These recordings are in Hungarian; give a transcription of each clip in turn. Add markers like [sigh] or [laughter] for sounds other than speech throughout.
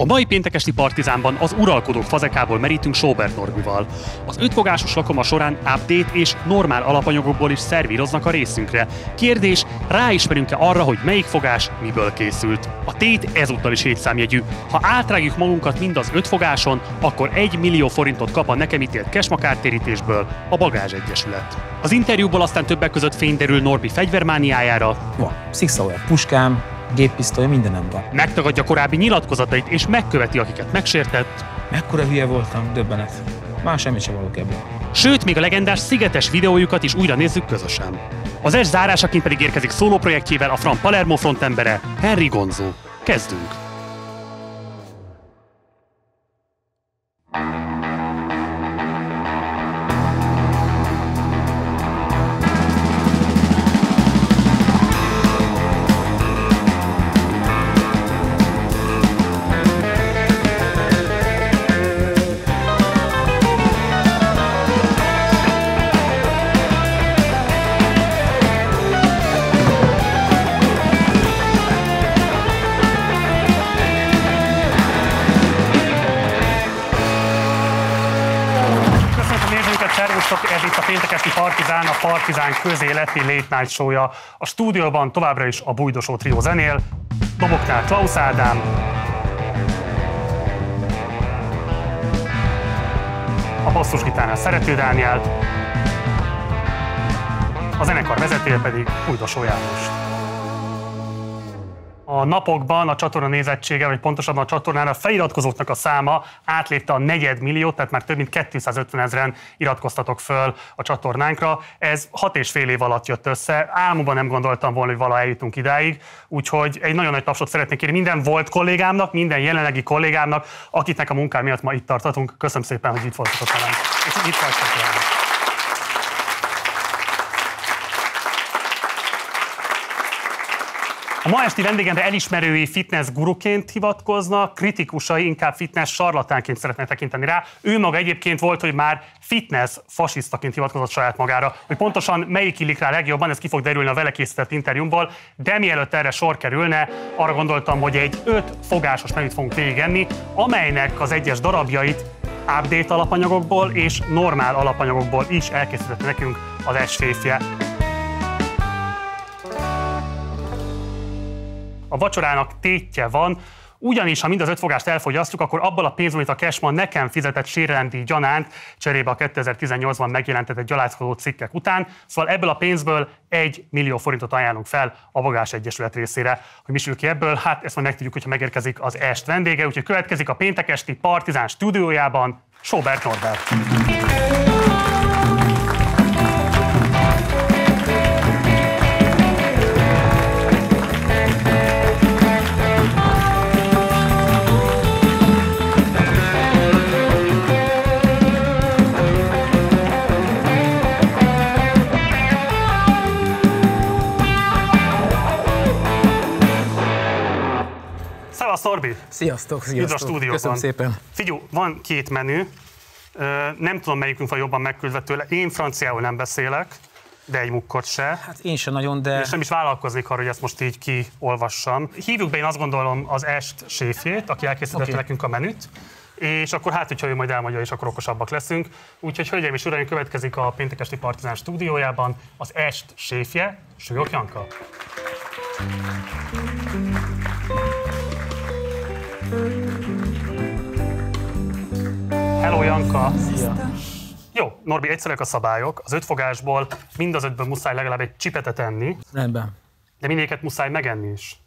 A mai péntekesti partizánban az uralkodók fazekából merítünk Sobert Norbival. Az ötfogásos lakoma során update és normál alapanyagokból is szervíroznak a részünkre. Kérdés, ráismerünk-e arra, hogy melyik fogás miből készült? A tét ezúttal is hétszámjegyű. Ha átrágjuk magunkat mind az öt fogáson, akkor egy millió forintot kap a nekem ítélt kesmakártérítésből a Bagázs Egyesület. Az interjúból aztán többek között fény derül Norbi fegyvermániájára, Van, Six puskám, géppisztoly, mindenem van. megtagadja korábbi nyilatkozatait és megköveti, akiket megsértett, Mekkora hülye voltam, döbbenet. Már semmit sem valók ebből. sőt, még a legendás szigetes videójukat is újra nézzük közösen. Az es zárásaként pedig érkezik szóló projektjével a Fran Palermo frontembere, Henry Gonzo. Kezdünk! Péntekesti Partizán, a Partizán közéleti late night. A stúdióban továbbra is a Bújdosó trió zenél, doboknál Klaus Ádám, a basszusgitárnál Szerető Dániel, a zenekar vezetője pedig Bújdosó János. A napokban a csatorna nézettsége, vagy pontosabban a csatornára feliratkozóknak a száma átlépte a negyed milliót, tehát már több mint 250 ezeren iratkoztatok föl a csatornánkra. Ez hat és fél év alatt jött össze. Álmomban nem gondoltam volna, hogy vala eljutunk idáig, úgyhogy egy nagyon nagy tapsot szeretnék kérni minden volt kollégámnak, minden jelenlegi kollégámnak, akiknek a munkám miatt ma itt tartatunk. Köszönöm szépen, hogy itt voltatok velem. És itt vagytok velem. Ma esti vendégemre elismerői fitness guruként hivatkoznak, kritikusai inkább fitness sarlatánként szeretne tekinteni rá. Ő maga egyébként volt, hogy már fitness fasisztaként hivatkozott saját magára. Hogy pontosan melyik illik rá legjobban, ez ki fog derülni a vele készített interjúmból, de mielőtt erre sor kerülne, arra gondoltam, hogy egy öt fogásos menüt fogunk végigenni, amelynek az egyes darabjait update alapanyagokból és normál alapanyagokból is elkészítette nekünk az esféfje. A vacsorának tétje van, ugyanis, ha mind az öt fogást elfogyasztjuk, akkor abból a pénzből, amit a Cashman nekem fizetett sérelemdíj gyanánt, cserébe a 2018-ban megjelentetett gyalázkodó cikkek után, szóval ebből a pénzből egy millió forintot ajánlunk fel a Bagás Egyesület részére. Hogy mi sül ki ebből, hát ezt majd megtudjuk, hogyha megérkezik az est vendége, úgyhogy következik a péntek esti Partizán stúdiójában Sobert Norbert. Szevasz, Norbi! Sziasztok, Üdv a sziasztok. stúdióban. Köszönöm szépen. Figyú, van két menü, nem tudom melyikünk van jobban megküldve tőle. Én franciául nem beszélek, de egy mukkot se. Hát én sem nagyon, de És nem is vállalkoznék arra, hogy ezt most így kiolvassam. Hívjuk be én azt gondolom az est séfjét, aki elkészítette Oké. nekünk a menüt, és akkor hát, hogyha ő majd elmondja, és akkor okosabbak leszünk. Úgyhogy, hölgyeim és uraim, következik a péntekesti Partizán stúdiójában az est séfje, Súlyok Janka. Hello Janka! Szia. Jó, Norbi, egyszerűek a szabályok. Az öt fogásból mind az ötből muszáj legalább egy csipetet enni, rendben. de mindéket muszáj megenni is.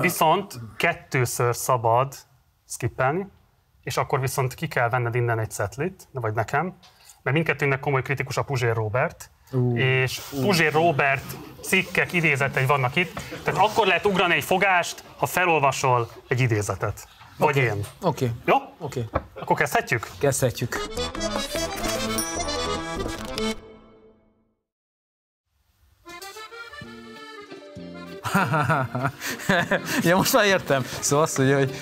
Viszont kettőször szabad skippelni, és akkor viszont ki kell venned innen egy szetlit, vagy nekem, mert mindkettőnknek komoly kritikus a Puzsér Robert, Ú. és Puzsér Robert cikkek, idézetei vannak itt, tehát akkor lehet ugrani egy fogást, ha felolvasol egy idézetet. Vagy én. Oké, Jó? oké. Akkor kezdhetjük? Kezdhetjük. [laughs] ja, most már értem. Szóval azt mondja, hogy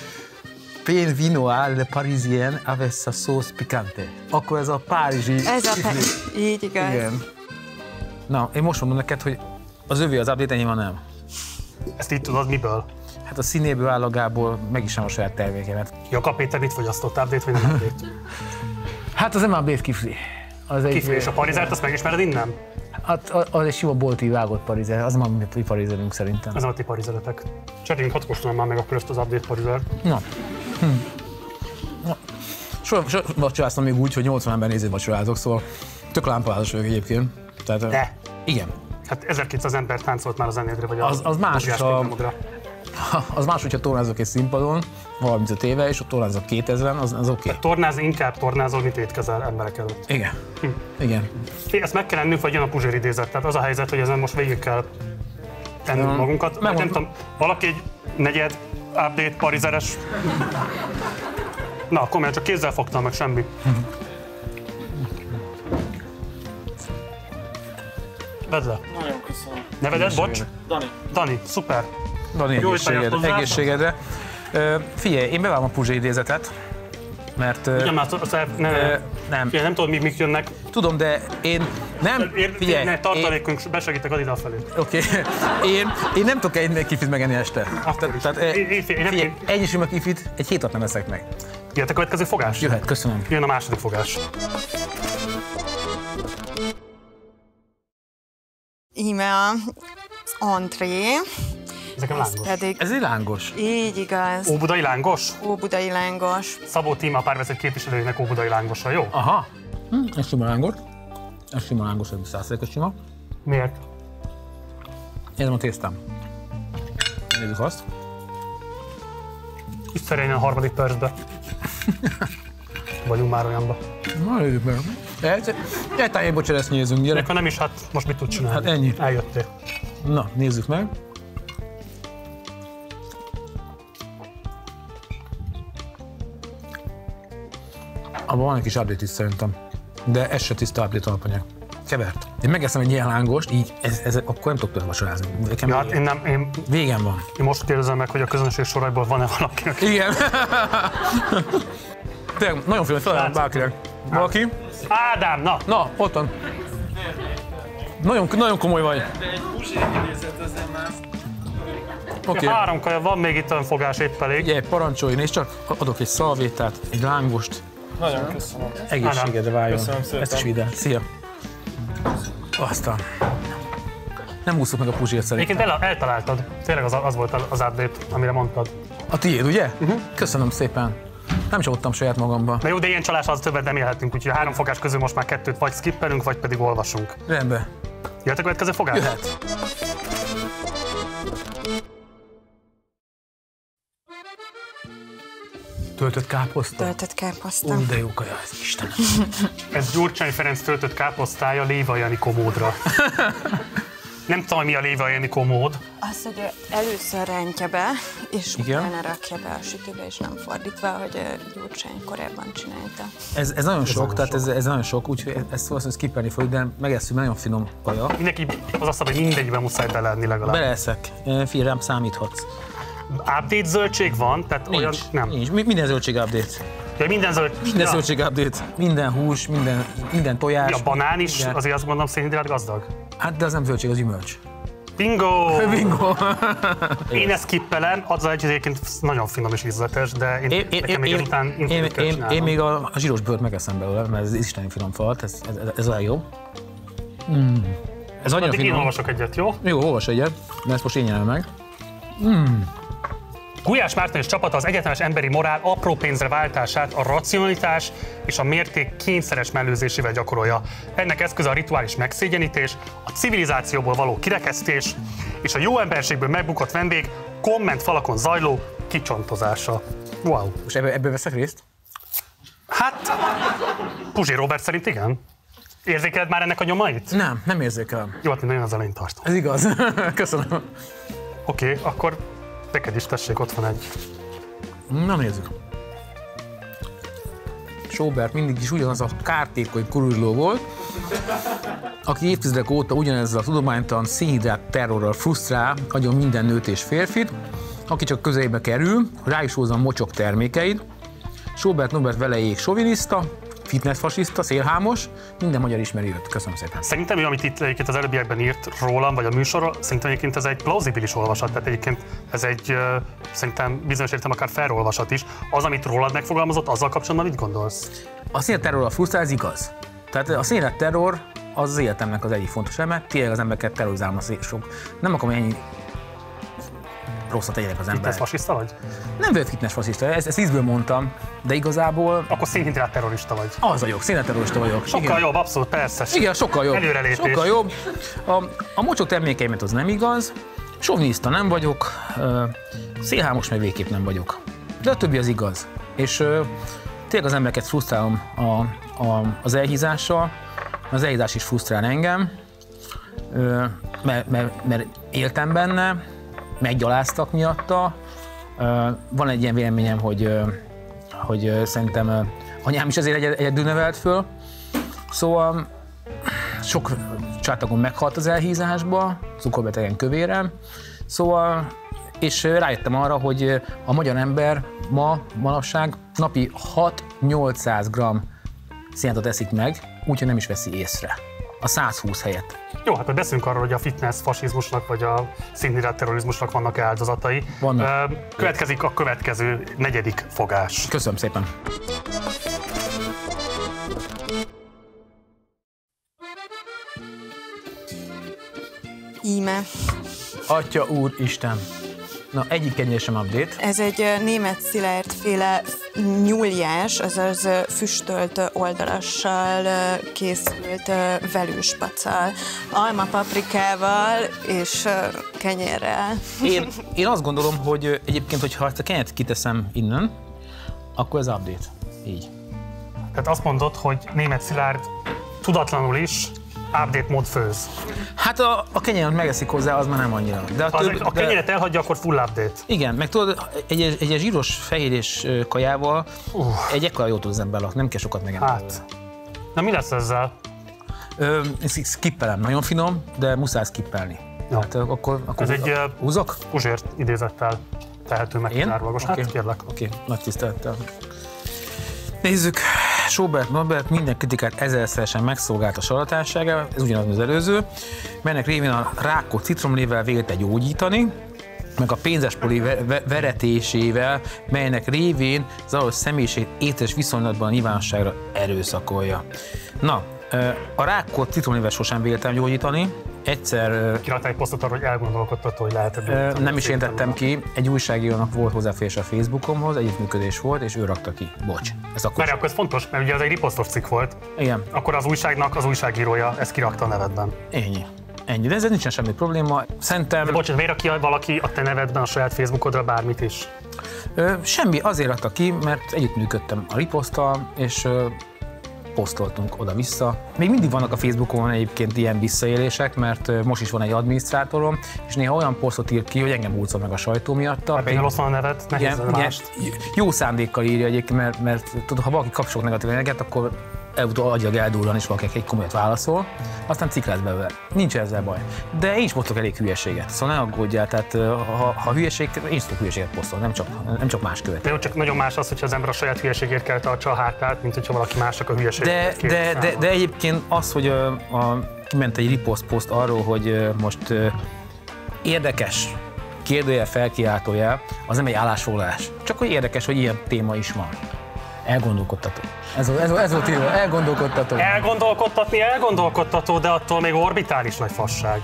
Pain vinois le parisien avec sa sauce picante. Akkor ez a párizsi... Ez a izé- Így igaz. Igen. Na, én most mondom neked, hogy az övé az update, enyém a nem. Ezt így tudod miből? Hát a színéből, állagából meg is a saját termékemet. Jaka Péter mit fogyasztott update, vagy nem? [laughs] Hát az nem update kifli. Az egy, Kifli és a parizert, azt megismered innen? Hát az egy sima bolti vágott parizer, az már mi parizerünk szerintem. Ez a ti parizeretek. Cseréljünk, hadd kóstolom már meg akkor ezt az update parizert. Na. Hm. Na. Soha, soha vacsoráztam még úgy, hogy 80 ember néző vacsorázok, szóval tök lámpalázos vagyok egyébként. Tehát, De. Igen. Hát 1200 ember táncolt már a zenédre, vagy Az- az más, ha- programodra. Az más, hogyha tornázok egy színpadon, 35 éve, és ott tornázok 2000-en, az, az oké. Okay. Tornázni inkább tornázol, mint étkezel emberek előtt. Igen. Igen. Fé, Ezt meg kell ennünk, vagy jön a Puzsér idézet. Tehát az a helyzet, hogy ezen most végig kell tennünk Ja. magunkat. Megmond- nem tudom, valaki egy negyed update parizeres. Na, komolyan, csak kézzel fogtam meg semmi. Vedd le. Nagyon köszönöm. Neveded, bocs? Dani, Dani, szuper. Dani, egészségedre. Ö, figyelj, én bevállom a Puzsé idézetet, mert... Igen, már azt el- ne, ö, ne. nem, Figyelj, nem tudod, mik, mik jönnek. tudom, de én nem... Ér, Figyelj, ne, én, tartalékunk, besegítek Adida felé. Oké, én, én nem tudok egy kifit megenni este. Akkor is. Tehát, Én- én- én nem- figyelj, ennyi sima kifit egy hét alatt nem eszek meg. Jöhet a következő fogás? Jöhet, köszönöm. Jön a második fogás. Íme az antré, Ez lángos. pedig Ez egy lángos. így igaz, Óbudai lángos? óbudai lángos. Szabó Tíma párbeszéd képviselőjének óbudai lángosa, jó? Aha. Hm, ez sima lángos. Ez sima lángos, ez százszerékos sima. Miért? Én a tésztám. Nézzük azt. Itt szerényen a harmadik percbe. Vagyunk már olyanba. Na, nézzük meg. Egy, egy tájéból csereszt nézzünk, gyerek. Ha nem is, hát most mit tud csinálni? Hát ennyi. Eljöttél. Na, nézzük meg. Abban van egy kis update is szerintem. De ez se tiszta update alapanyag. Kevert. Én megeszem egy ilyen lángost, így, ez, ez, akkor nem tudok tőle vacsorázni. Nekem Ja, hát én, nem, én, Végem van. én most kérdezem meg, hogy a közönség soraiból van-e valaki, aki... Igen. [laughs] Tényleg, nagyon fél, felelem Látszik. bárkinek. Valaki? Ádám, na! Na, ott van. Nagyon, nagyon komoly vagy. egy. Oké. Okay. Három kaja, van még itt olyan fogás épp elég. Ugye, parancsolj, nézd csak, adok egy szalvétát, egy lángost, Nagyon köszönöm. egészségedre váljon. Köszönöm szépen. Ezt is vidd el. Szia. Aztán. Nem úszok meg a puzsért szerintem. Egyébként el, eltaláltad. Tényleg az, az volt az update, amire mondtad. A tiéd, ugye? Uh-huh. Köszönöm szépen. Nem csalódtam saját magamba. De jó, de ilyen csalás az többet nem élhetünk, úgyhogy a három fogás közül most már kettőt vagy skippelünk, vagy pedig olvasunk. Rendben. Jöhet a következő fogás? Jöhet. Töltött káposzta? Töltött káposzta. Ú, de jó kaja, ez Istenem. [laughs] Ez Gyurcsány Ferenc töltött káposztája Léva Janikó módra. [laughs] Nem tudom, mi a Léva Janikó mód. Az, hogy először rántja be, és Igen. utána rakja be a sütőbe, és nem fordítva, hogy Gyurcsány korábban csinálta. Ez, ez nagyon sok, nagyon tehát sok. Ez, ez nagyon sok, úgyhogy ezt valószínűleg skippelni fogjuk, de megesszük, nagyon finom kaja. Mindenki az azt mondja, hogy mindegyben muszáj beleadni legalább. Beleeszek, figyelj, rám számíthatsz. Update zöldség van, tehát olyan nem. nincs. Mi- Minden zöldség update. Ja, minden zöld. Minden ja, zöldség update. Minden hús, minden, minden tojás. a banán is, Igen. azért azt gondolom szénhidrát gazdag. Hát de az nem zöldség, az gyümölcs. Bingo! [laughs] Bingo! Én ezt kippelem, azzal egy egyébként nagyon finom és ízletes, de én, Én, nekem én, még ezután én, inkább én, én, én még a, a zsíros bőrt megeszem belőle, mert ez isteni finom falt, ez, ez, ez a legjobb. Mm. Ez annyira Addig én finom. olvasok egyet, jó? Jó, olvas egyet, de ezt most én nyelem meg. Gulyás Márton és csapata az egyetemes emberi morál apró pénzre váltását a racionalitás és a mérték kényszeres mellőzésével gyakorolja. Ennek eszköze a rituális megszégyenítés, a civilizációból való kirekesztés és a jó emberségből megbukott vendég komment falakon zajló kicsontozása. Wow. Most ebből, ebből veszek részt? Hát, Puzsi Robert szerint igen. Érzékeled már ennek a nyomait? Nem, nem érzékelem. Jó, hát nagyon az elején tartom. Ez igaz. [laughs] Köszönöm. Oké, okay, akkor neked is tessék, ott van egy. Na nézzük. Sobert mindig is ugyanaz a kártékony kuruló volt, aki évtizedek óta ugyanezzel a tudománytalan színhidrát terrorral frusztrál agyon minden nőt és férfit, aki csak közelébe kerül, rá is hozza a mocsok termékeit. Sobert Nobert velejéig soviniszta, fitness fasiszta, szélhámos, minden magyar ismeri őt. Köszönöm szépen. Szerintem ő, amit itt egyébként az előbbiekben írt rólam, vagy a műsorról, szerintem egyébként ez egy plauzibilis olvasat, tehát egyébként ez egy szerintem bizonyos értem akár felolvasat is. Az, amit rólad megfogalmazott, azzal kapcsolatban mit gondolsz? A színet terror a frusztrál, ez igaz. Tehát a színet terror az az életemnek az egyik fontos eleme, tényleg az embereket terrorizálom a szé- sok. Nem akarom, ennyi rosszat tegyenek az Fitness emberek. fasiszta vagy? Nem vagyok fitness fasiszta, ezt, ezt ízből mondtam, de igazából Akkor szintén terrorista vagy. az vagyok, színeterrorista vagyok. Sokkal Igen. jobb, abszolút, persze. Igen, sokkal jobb. Előrelépés. Sokkal jobb. A, a mocsok termékeimet az nem igaz, soviniszta nem vagyok, szélhámos meg végképp nem vagyok. De a többi az igaz. És tényleg az embereket frusztrálom a, a, az elhízással, az elhízás is frusztrál engem, mert, mert, mert éltem benne, meggyaláztak miatta. Van egy ilyen véleményem, hogy, hogy szerintem anyám is azért egyed- egyedül nevelt föl, Szóval sok családtagom meghalt az elhízásba, cukorbetegen kövérem, szóval, és rájöttem arra, hogy a magyar ember ma, manapság napi 6-800 g szénhatot eszik meg, úgyhogy nem is veszi észre. A 120 helyett. Jó, hát beszélünk arról, hogy a fitness fasizmusnak vagy a színhidrát terrorizmusnak vannak áldozatai. Vannak. Következik a következő negyedik fogás. Köszönöm szépen. Íme. Atya úr Isten. Na, egyik kenyér sem update. Ez egy német Szilárd féle nyúljás, azaz füstölt oldalassal készült ö, velőspacal, alma paprikával és kenyérrel. Én, én azt gondolom, hogy egyébként, hogyha ezt a kenyeret kiteszem innen, akkor ez update. Így. Tehát azt mondod, hogy német Szilárd tudatlanul is update mód főz. Hát a, a kenyeret megeszik hozzá, az már nem annyira. De a, az, több, a de, kenyeret elhagyja, akkor full update. Igen, meg tudod, egy, egy, egy zsíros fehérés kajával Uh. egy ekkora jót tud az ember lakni, nem kell sokat megenni. Hát. Na mi lesz ezzel? Ö, skippelem, nagyon finom, de muszáj skippelni. Jó. Hát akkor, akkor Ez egy, húzok? Uzsért idézettel tehető meg Én? kizárólagos. Hát kérlek. Oké, nagy tisztelettel. Nézzük, Sobert Norbert minden kritikát ezerszeresen megszolgált a saratánsága, ez ugyanaz, az előző, melynek révén a rákot citromlével vélte gyógyítani, meg a pénzespoli ve- ve- veretésével, melynek révén zavaró személyiség étes viszonylatban a nyilvánosságra erőszakolja. Na, a rákot citromlével sosem véltem gyógyítani, egyszer ö, Kirakta egy posztot arra, hogy elgondolkodtató, hogy lehet Ö, Nem is én tettem ki, egy újságírónak volt hozzáférés a Facebookomhoz, együttműködés volt, és ő rakta ki. Bocs. Ez akkor Mert akkor ez fontos, mert ugye ez egy riposztos cikk volt. Igen, Akkor az újságnak az újságírója ezt kirakta a nevedben. ennyi. Ennyi, de ezzel nincsen semmi probléma. Szerintem De bocs, miért rakja valaki a te nevedben a saját Facebookodra bármit is? ö, semmi azért rakta ki, mert együttműködtem a riposzttal, és ö, posztoltunk oda-vissza. Még mindig vannak a Facebookon egyébként ilyen visszaélések, mert most is van egy adminisztrátorom, és néha olyan posztot ír ki, hogy engem húzol meg a sajtó miatt. Ebben rossz van a neved, nehéz ilyen, ilyen, jó szándékkal írja egyébként, mert, mert tudod, ha valaki kap sok negatív energiát, akkor előbb agyilag eldurran is valaki egy komolyat válaszol, aztán cikk lesz belőle. Nincs ezzel baj. De én is mondok elég hülyeséget, szóval ne aggódjál, tehát ha, ha hülyeség, én is tudok hülyeséget posztolni, nem csak, nem csak más követ. De jó, csak nagyon más az, hogyha az ember a saját hülyeségért kell tartsa a hátát, mint hogyha valaki másnak a hülyeségét De, de, de, de egyébként az, hogy a, a, kiment egy riposzt poszt arról, hogy most érdekes kérdőjel, felkiáltójel, az nem egy állásfoglalás. Csak hogy érdekes, hogy ilyen téma is van. Elgondolkodtató. Ez, ez, ez volt írva, elgondolkodtató. Elgondolkodtatni elgondolkodtató, de attól még orbitális nagy fasság.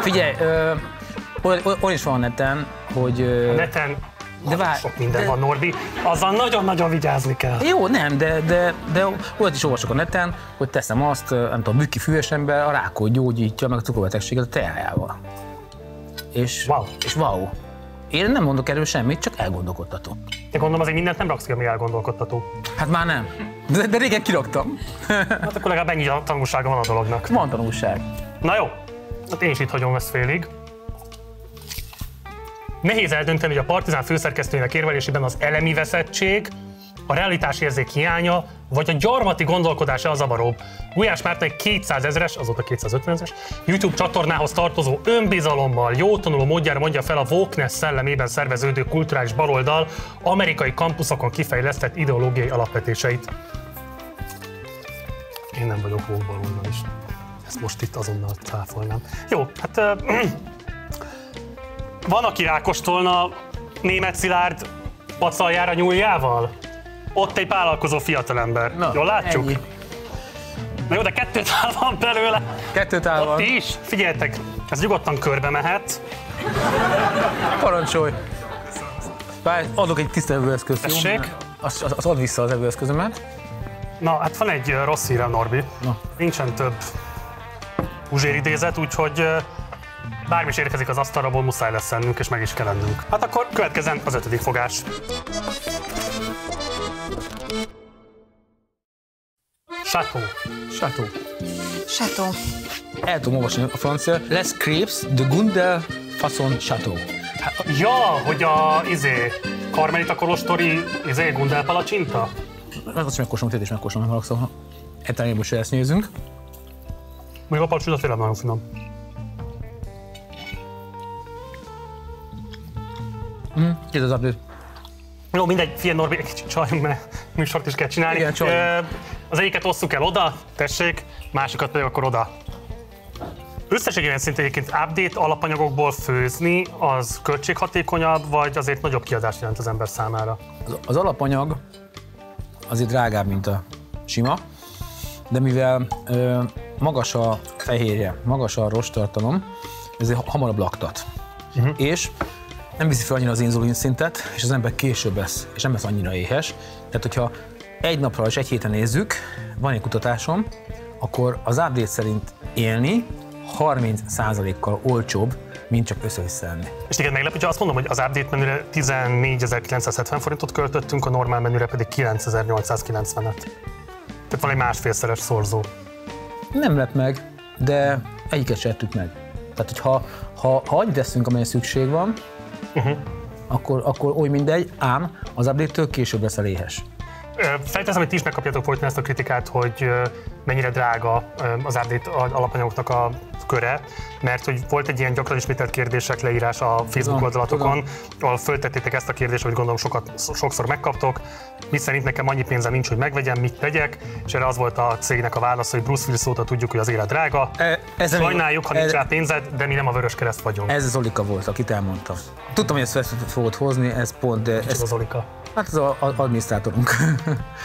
Figyelj, ö, olyan, olyan is van a neten, hogy... Ö, Neten de vár, sok minden de, van, Norbi. Azzal nagyon-nagyon vigyázni kell. Jó, nem, de, de, de olyat is olvasok a neten, hogy teszem azt, nem tudom, műki fűves ember a rákot gyógyítja, meg a cukorbetegséget a teájával. És Wow. És wow. Én nem mondok erről semmit, csak elgondolkodtató. De gondolom azért mindent nem raksz ki, ami elgondolkodtató. Hát már nem. De, de régen kiraktam. [laughs] Hát akkor legalább ennyi a tanulsága van a dolognak. Van tanulság. Na jó, hát én is itt hagyom ezt félig. Nehéz eldönteni, hogy a Partizán főszerkesztőjének érvelésében az elemi veszettség, a realitásérzék hiánya, vagy a gyarmati gondolkodása az zavaróbb. Gulyás Márton egy 200 ezeres, azóta 250 ezeres, YouTube csatornához tartozó önbizalommal, jó tanuló módjára mondja fel a wokeness szellemében szerveződő kulturális baloldal amerikai kampuszokon kifejlesztett ideológiai alapvetéseit. Én nem vagyok woke baloldal is. Ezt most itt azonnal cáfolnám. Jó, hát ö, [clears throat] van, aki rákostolna német Szilárd pacaljára nyúljával? Ott egy vállalkozó fiatalember. Na, Jól látjuk? ennyi. Na jó, de kettőt áll van belőle. Kettőt áll Ott van. is. Figyeljetek, ez nyugodtan körbe mehet. Parancsolj! Várj, adok egy tiszta evőeszközt, jó? Tessék. Az, az, az ad vissza az evőeszközömet. Na, hát van egy rossz hírem, Norbi. Na. Nincsen több uzséridézet, úgyhogy ö, bármi is érkezik az asztalról, muszáj lesz ennünk, és meg is kell ennünk. Hát akkor következzen az ötödik fogás. Chateau. Chateau. Sató. El tudom olvasni a francia. Les Crepes de Gundel Fasson Chateau. Hát, Ja, hogy a izé, Karmelita Kolostori izé, Gundel palacsinta? meg azt megkóstolom, tényleg is megkóstolom, meg haragszom. Ettelnél most ezt nézünk. Még a palacsinta tényleg nagyon finom. Két az update. Jó, mindegy, figyelj Norbi, csaljunk, mert műsort is kell csinálni. Igen. Ö, Az egyiket osszuk el oda, tessék, másikat pedig akkor oda. Összességében szinte egyébként update alapanyagokból főzni, az költséghatékonyabb, vagy azért nagyobb kiadást jelent az ember számára? Az, az alapanyag azért drágább, mint a sima, de mivel ö, magas a fehérje, magas a rostartalom, ezért ha- hamarabb laktat. Uh-huh. És nem viszi fel annyira az inzulin szintet, és az ember később lesz, és nem lesz annyira éhes. Tehát, hogyha egy napra és egy héten nézzük, van egy kutatásom, akkor az update szerint élni 30%-kal olcsóbb, mint csak össze-visszaenni. És téged meglep, hogyha azt mondom, hogy az update menüre 14.970 forintot költöttünk, a normál menüre pedig 9.890-et. Tehát van egy másfélszeres szorzó. Nem lett meg, de egyiket se meg. Tehát, hogy ha, ha, ha annyit teszünk, amilyen szükség van, uh-huh. akkor, akkor oly mindegy, ám az update-től később leszel éhes. Felteszem, hogy ti is megkapjátok folyton ezt a kritikát, hogy mennyire drága az update alapanyagoknak a köre, mert hogy volt egy ilyen gyakran ismételt kérdések leírás a Facebook Tudom, oldalatokon, ahol föltettétek ezt a kérdést, hogy gondolom sokat, sokszor megkaptok, mi szerint nekem annyi pénzem nincs, hogy megvegyem, mit tegyek, és erre az volt a cégnek a válasz, hogy Bruce Willis óta tudjuk, hogy az élet drága. E, ezen- Sajnáljuk, ha nincs ez- rá pénzed, de mi nem a Vörös Kereszt vagyunk. Ez az Olika volt, akit elmondtam. Tudtam, hogy ezt fogod hozni, ez pont, de Ez ez, az Olika. hát ez az adminisztrátorunk.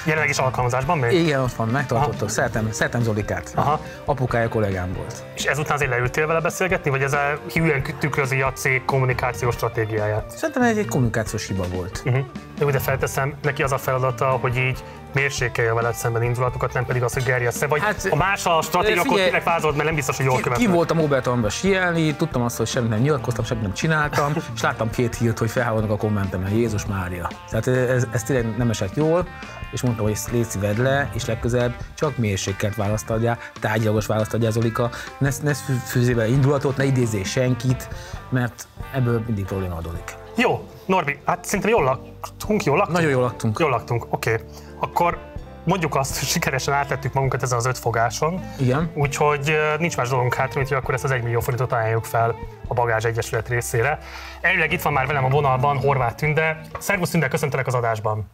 Jelenleg is alkalmazásban még? Igen, ott van, megtartottuk. Szeretem, szeretem Zolikát. Aha. Apukája kollégám volt. És ezután azért leültél vele beszélgetni, vagy ezzel hűen tükrözi a cég kommunikációs stratégiáját? Szerintem ez egy kommunikációs hiba volt. Uh-huh. Jó, de felteszem, neki az a feladata, hogy így mérsékelje veled szemben indulatokat, nem pedig az, hogy gerjessze. Vagy Hát, ha más a stratégia, akkor tényleg vázold, mert nem biztos, hogy jól Ki, ki követnek. voltam Obertonban sielni, tudtam azt, hogy semmit nem nyilatkoztam, semmit nem csináltam, [laughs] és láttam két hírt, hogy felháborodnak a kommentemen, Jézus Mária. Tehát ez, ez tényleg nem esett jól, és mondtam, hogy ezt légy szíved le, és legközelebb csak mérsékelt választ adjál, tárgyalagos választ adjál, Zolika, ne, ne fű- fűzzél vele indulatot, ne idézzél senkit, mert ebből mindig probléma adódik. Jó, Norbi, hát szerintem jól laktunk, jól laktunk? Nagyon jól laktunk. Jól laktunk, oké. Okay. Akkor mondjuk azt, hogy sikeresen áttettük magunkat ezen az öt fogáson. Igen. Úgyhogy nincs más dolgunk hátra, mint hogy akkor ezt az 1 millió forintot ajánljuk fel a Bagázs Egyesület részére. Elvileg itt van már velem a vonalban Horváth Tünde. Szervusz Tünde, köszöntelek az adásban.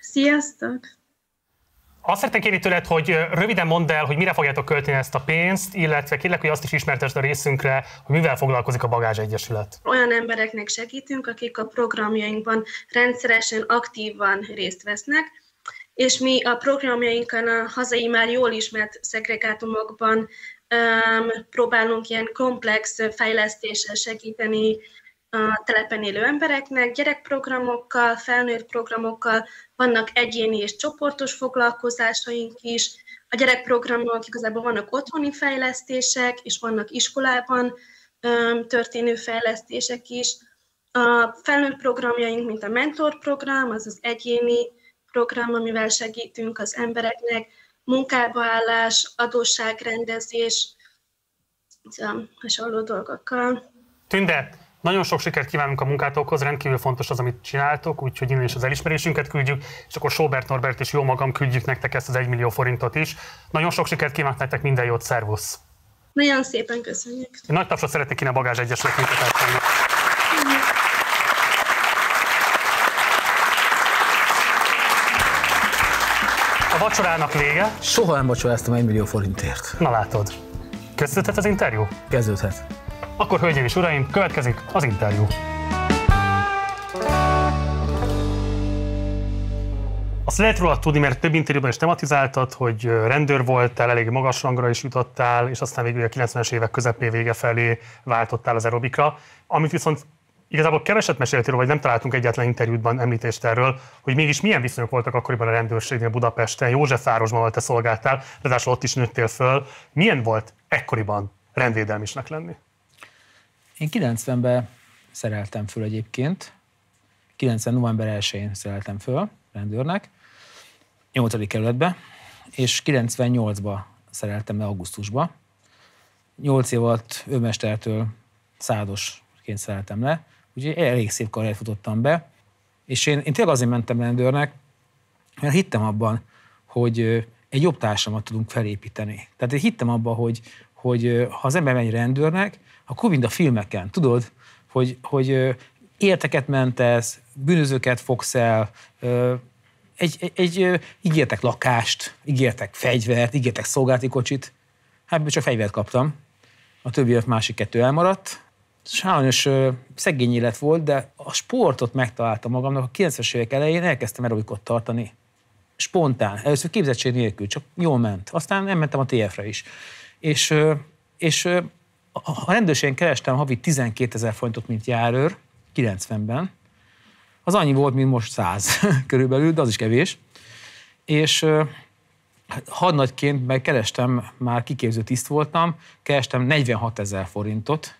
Sziasztok! Azt szeretném kérni tőled, hogy röviden mondd el, hogy mire fogjátok költeni ezt a pénzt, illetve kérlek, hogy azt is ismertesd a részünkre, hogy mivel foglalkozik a Bagázs Egyesület. Olyan embereknek segítünk, akik a programjainkban rendszeresen, aktívan részt vesznek, és mi a programjainkon a hazai már jól ismert szegregátumokban um, próbálunk ilyen komplex fejlesztéssel segíteni a telepen élő embereknek, gyerekprogramokkal, felnőtt programokkal, vannak egyéni és csoportos foglalkozásaink is. A gyerekprogramok igazából vannak otthoni fejlesztések, és vannak iskolában öm, történő fejlesztések is. A felnőtt programjaink, mint a mentor program, az az egyéni program, amivel segítünk az embereknek, munkába állás, adósságrendezés, szóval hasonló dolgokkal. Tünde, nagyon sok sikert kívánunk a munkátokhoz, rendkívül fontos az, amit csináltok, úgyhogy innen is az elismerésünket küldjük, és akkor Sobert Norbert és jó magam küldjük nektek ezt az 1 millió forintot is. Nagyon sok sikert kívánok nektek, minden jót, szervusz! Nagyon szépen köszönjük! Egy nagy tapsot szeretnék kínálni a Bagázs Egyesület vacsorának vége. Soha nem vacsoráztam egy millió forintért. Na látod. Kezdődhet az interjú? Kezdődhet. Akkor, hölgyeim és uraim, következik az interjú. Azt lehet róla tudni, mert több interjúban is tematizáltad, hogy rendőr voltál, elég magas rangra is jutottál, és aztán végül a 90-es évek közepé vége felé váltottál az aerobikra. Amit viszont igazából keveset meséltél, vagy nem találtunk egyetlen interjútban említést erről, hogy mégis milyen viszonyok voltak akkoriban a rendőrségnél Budapesten, Józsefvárosban, ahol te szolgáltál, ráadásul ott is nőttél föl. Milyen volt ekkoriban rendvédelmisnek lenni? Én 90-ben szereltem föl egyébként. 90. november 1-én szereltem föl rendőrnek, 8. kerületbe, és 98-ba szereltem le augusztusba. 8 év alatt őmestertől szádosként szereltem le, úgyhogy elég szép karriert futottam be, és én, én tényleg azért mentem rendőrnek, mert hittem abban, hogy egy jobb társadalmat tudunk felépíteni. Tehát én hittem abban, hogy, hogy ha az ember megy rendőrnek, akkor mind a filmeken, tudod, hogy, hogy érteket mentesz, bűnözőket fogsz el, egy, egy, egy, ígértek lakást, ígértek fegyvert, ígértek szolgálati kocsit. Hát csak fegyvert kaptam. A többi másik kettő elmaradt. Sajnos szegény élet volt, de a sportot megtaláltam magamnak. A 90-es évek elején elkezdtem aerobikot tartani. Spontán. Először képzettség nélkül, csak jól ment. Aztán nem mentem a TF-re is. És, és a rendőrségen kerestem havi 12 ezer forintot, mint járőr, 90-ben, az annyi volt, mint most 100 [laughs] körülbelül, de az is kevés. És hadnagyként meg kerestem, már kiképző tiszt voltam, kerestem 46 ezer forintot,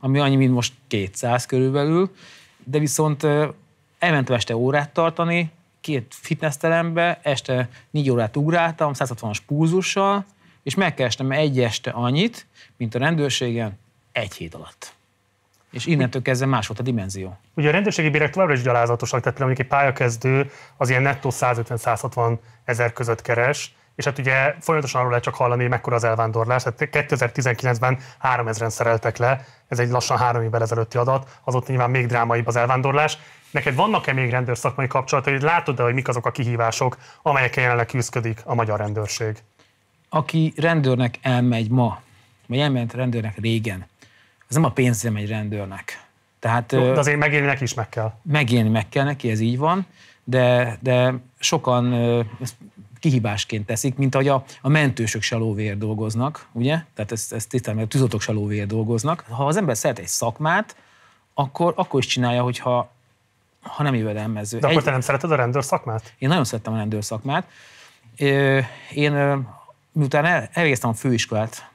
ami annyi, mint most 200 körülbelül, de viszont elmentem este órát tartani, két fitnessterembe, este négy órát ugráltam, 160-as pulzussal, és megkerestem egy este annyit, mint a rendőrségen egy hét alatt. És innentől kezdve más volt a dimenzió. Ugye a rendőrségi bérek továbbra is gyalázatosak, tehát például egy pályakezdő az ilyen nettó 150-160 ezer között keres, és hát ugye folyamatosan arról lehet csak hallani, hogy mekkora az elvándorlás. Tehát 2019-ben 3000-en szereltek le, ez egy lassan három évvel ezelőtti adat, az ott nyilván még drámaibb az elvándorlás. Neked vannak-e még rendőrszakmai kapcsolatai, hogy látod-e, hogy mik azok a kihívások, amelyekkel jelenleg küzdik a magyar rendőrség? Aki rendőrnek elmegy ma, vagy elment rendőrnek régen, az nem a pénzre megy rendőrnek. Tehát, Jó, de azért megélni neki is meg kell. Megélni meg kell neki, ez így van, de, de sokan ezt kihívásként teszik, mint ahogy a, a mentősök se lóvér dolgoznak, ugye? Tehát ezt, ezt tisztán, mert a tűzotok se lóvér dolgoznak. Ha az ember szeret egy szakmát, akkor, akkor is csinálja, hogyha ha nem jövedelmező. De akkor egy, te nem szereted a rendőr szakmát? Én nagyon szerettem a rendőr szakmát. Én miután elvégeztem a főiskolát,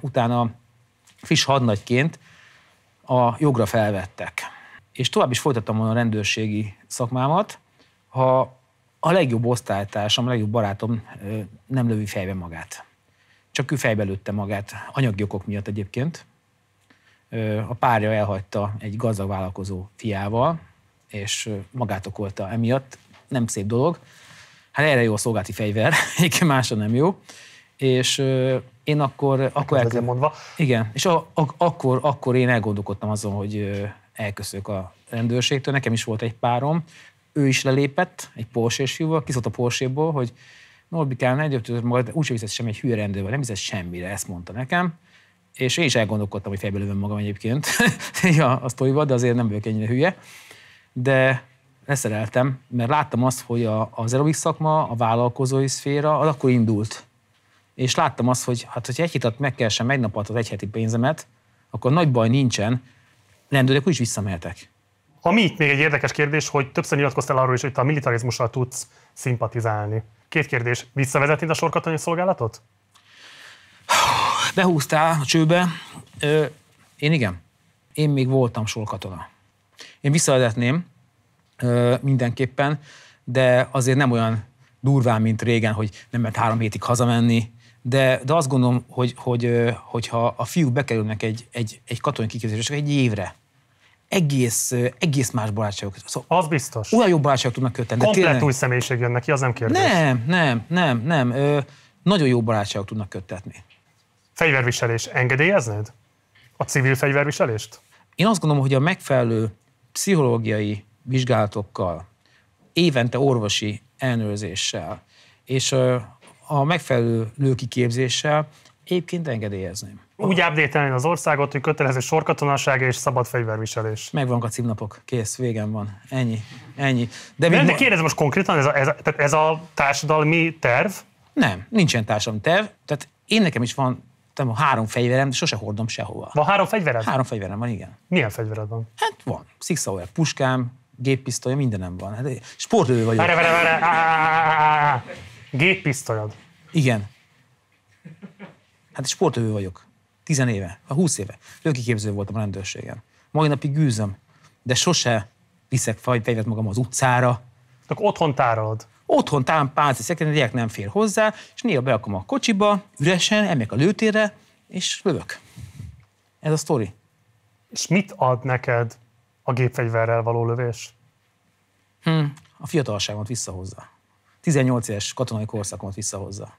utána friss hadnagyként a jogra felvettek. És tovább is folytattam volna a rendőrségi szakmámat, ha a legjobb osztálytársam, a legjobb barátom nem lövi fejbe magát. Csak ő fejbe lőtte magát, anyagi okok miatt egyébként. A párja elhagyta egy gazdag vállalkozó fiával, és magát okolta emiatt. Nem szép dolog. Hát erre jó a szolgálti fegyver, [laughs] egyébként másra nem jó. És én akkor... akkor el... mondva. Igen, és a, a, akkor, akkor én elgondolkodtam azon, hogy elköszönök a rendőrségtől. Nekem is volt egy párom, ő is lelépett egy Porsche-s fiúval, kiszólt a Porsche-ból, hogy Norbikál, ne gyöptőd magad, úgyse viszed sem egy hülye rendőrvel, nem viszed semmire, ezt mondta nekem. És én is elgondolkodtam, hogy fejbe lövöm magam egyébként [laughs] ja, a sztorival, de azért nem vagyok ennyire hülye. De leszereltem, mert láttam azt, hogy a, az aerobik szakma, a vállalkozói szféra, az akkor indult és láttam azt, hogy hát, hogyha egy hitat megkeresem egy nap alatt az egy heti pénzemet, akkor nagy baj nincsen, rendőrök úgy is visszamehetek. Ami itt még egy érdekes kérdés, hogy többször nyilatkoztál arról is, hogy te a militarizmussal tudsz szimpatizálni. Két kérdés. Visszavezetni a sorkatonai szolgálatot? Behúztál a csőbe. Ö, én igen. Én még voltam sorkatona. Én visszavezetném ö, mindenképpen, de azért nem olyan durván, mint régen, hogy nem mert három hétig hazamenni, de, de azt gondolom, hogy, hogy, hogyha a fiúk bekerülnek egy, egy, egy katonai kiképzésre, egy évre, egész, egész más barátságok. Szóval az biztos. Olyan jobb barátságok tudnak kötni. Komplet tényleg... új személyiség jön neki, az nem kérdés. Nem, nem, nem, nem. Ö, nagyon jó barátságok tudnak köttetni. Fegyverviselés engedélyeznéd? A civil fegyverviselést? Én azt gondolom, hogy a megfelelő pszichológiai vizsgálatokkal, évente orvosi ellenőrzéssel, és a megfelelő lőkiképzéssel egyébként engedélyezném. Úgy update az országot, hogy kötelező sorkatonaság és szabad fegyverviselés. Megvannak a címnapok, kész, végem van. Ennyi, ennyi. De, De, de kérdezem most konkrétan, ez a, ez, a, ez a társadalmi terv, Nem, nincsen társadalmi terv. Tehát én nekem is van tudom, három fegyverem, de sose hordom sehova. van három fegyvered? Három fegyverem van, igen. Milyen fegyvered van? Hát van. Six Hour puskám, géppisztoly, mindenem van. Hát sportlövő vagyok. Várj, várj, várj. Géppisztolyod. Igen. Hát sportlövő vagyok. Tizen éve, a 20 éve. Lőkiképző voltam a rendőrségen. Mai napig gűzöm, de sose viszek fegyvert magam az utcára. Akkor otthon tárolod. Otthon tám pálci szekrény, a gyerek nem fér hozzá, és néha beakom a kocsiba, üresen, emlék a lőtérre, és lövök. Ez a sztori. És mit ad neked a gépfegyverrel való lövés? A fiatalságomat visszahozza. 18 éves katonai korszakomat visszahozza.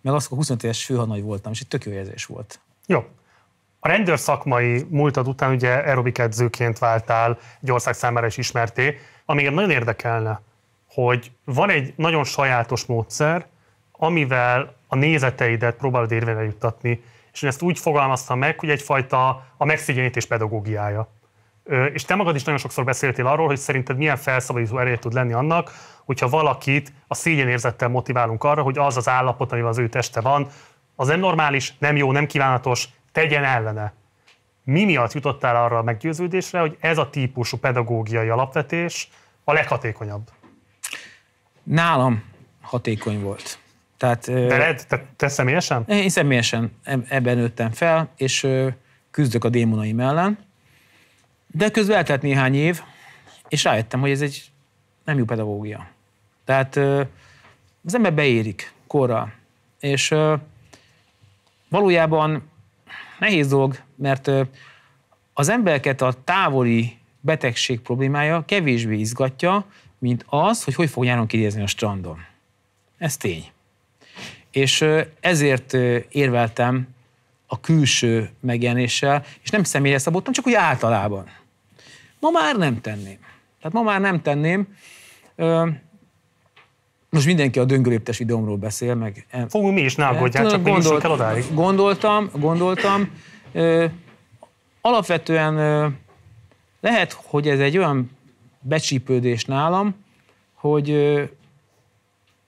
Meg azt, hogy 25 éves főhadnagy voltam, és egy tök jó érzés volt. Jó. A rendőr szakmai múltad után ugye aerobik edzőként váltál, egy ország számára is ismerté, ami engem nagyon érdekelne, hogy van egy nagyon sajátos módszer, amivel a nézeteidet próbálod érvényre juttatni, és én ezt úgy fogalmaztam meg, hogy egyfajta a megszégyenítés pedagógiája. És te magad is nagyon sokszor beszéltél arról, hogy szerinted milyen felszabadító ereje tud lenni annak, hogyha valakit a szégyenérzettel motiválunk arra, hogy az az állapot, amivel az ő teste van, az nem normális, nem jó, nem kívánatos, tegyen ellene. Mi miatt jutottál arra a meggyőződésre, hogy ez a típusú pedagógiai alapvetés a leghatékonyabb? Nálam hatékony volt. Tehát Veled? Te, te személyesen? én személyesen eb- ebben nőttem fel, és küzdök a démonaim ellen. De közben eltelt néhány év, és rájöttem, hogy ez egy nem jó pedagógia. Tehát az ember beérik korra, és valójában nehéz dolog, mert az embereket a távoli betegség problémája kevésbé izgatja, mint az, hogy hogy fog nyáron kinézni a strandon. Ez tény. És ezért érveltem a külső megjelenéssel, és nem személyre szabottam, csak úgy általában. Ma már nem tenném. Tehát ma már nem tenném. Most mindenki a döngöléptes videómról beszél, meg Fogunk mi is, ne aggódjál, csak Gondolt- el odáig. Gondoltam, gondoltam. Ö, alapvetően ö, lehet, hogy ez egy olyan becsípődés nálam, hogy ö,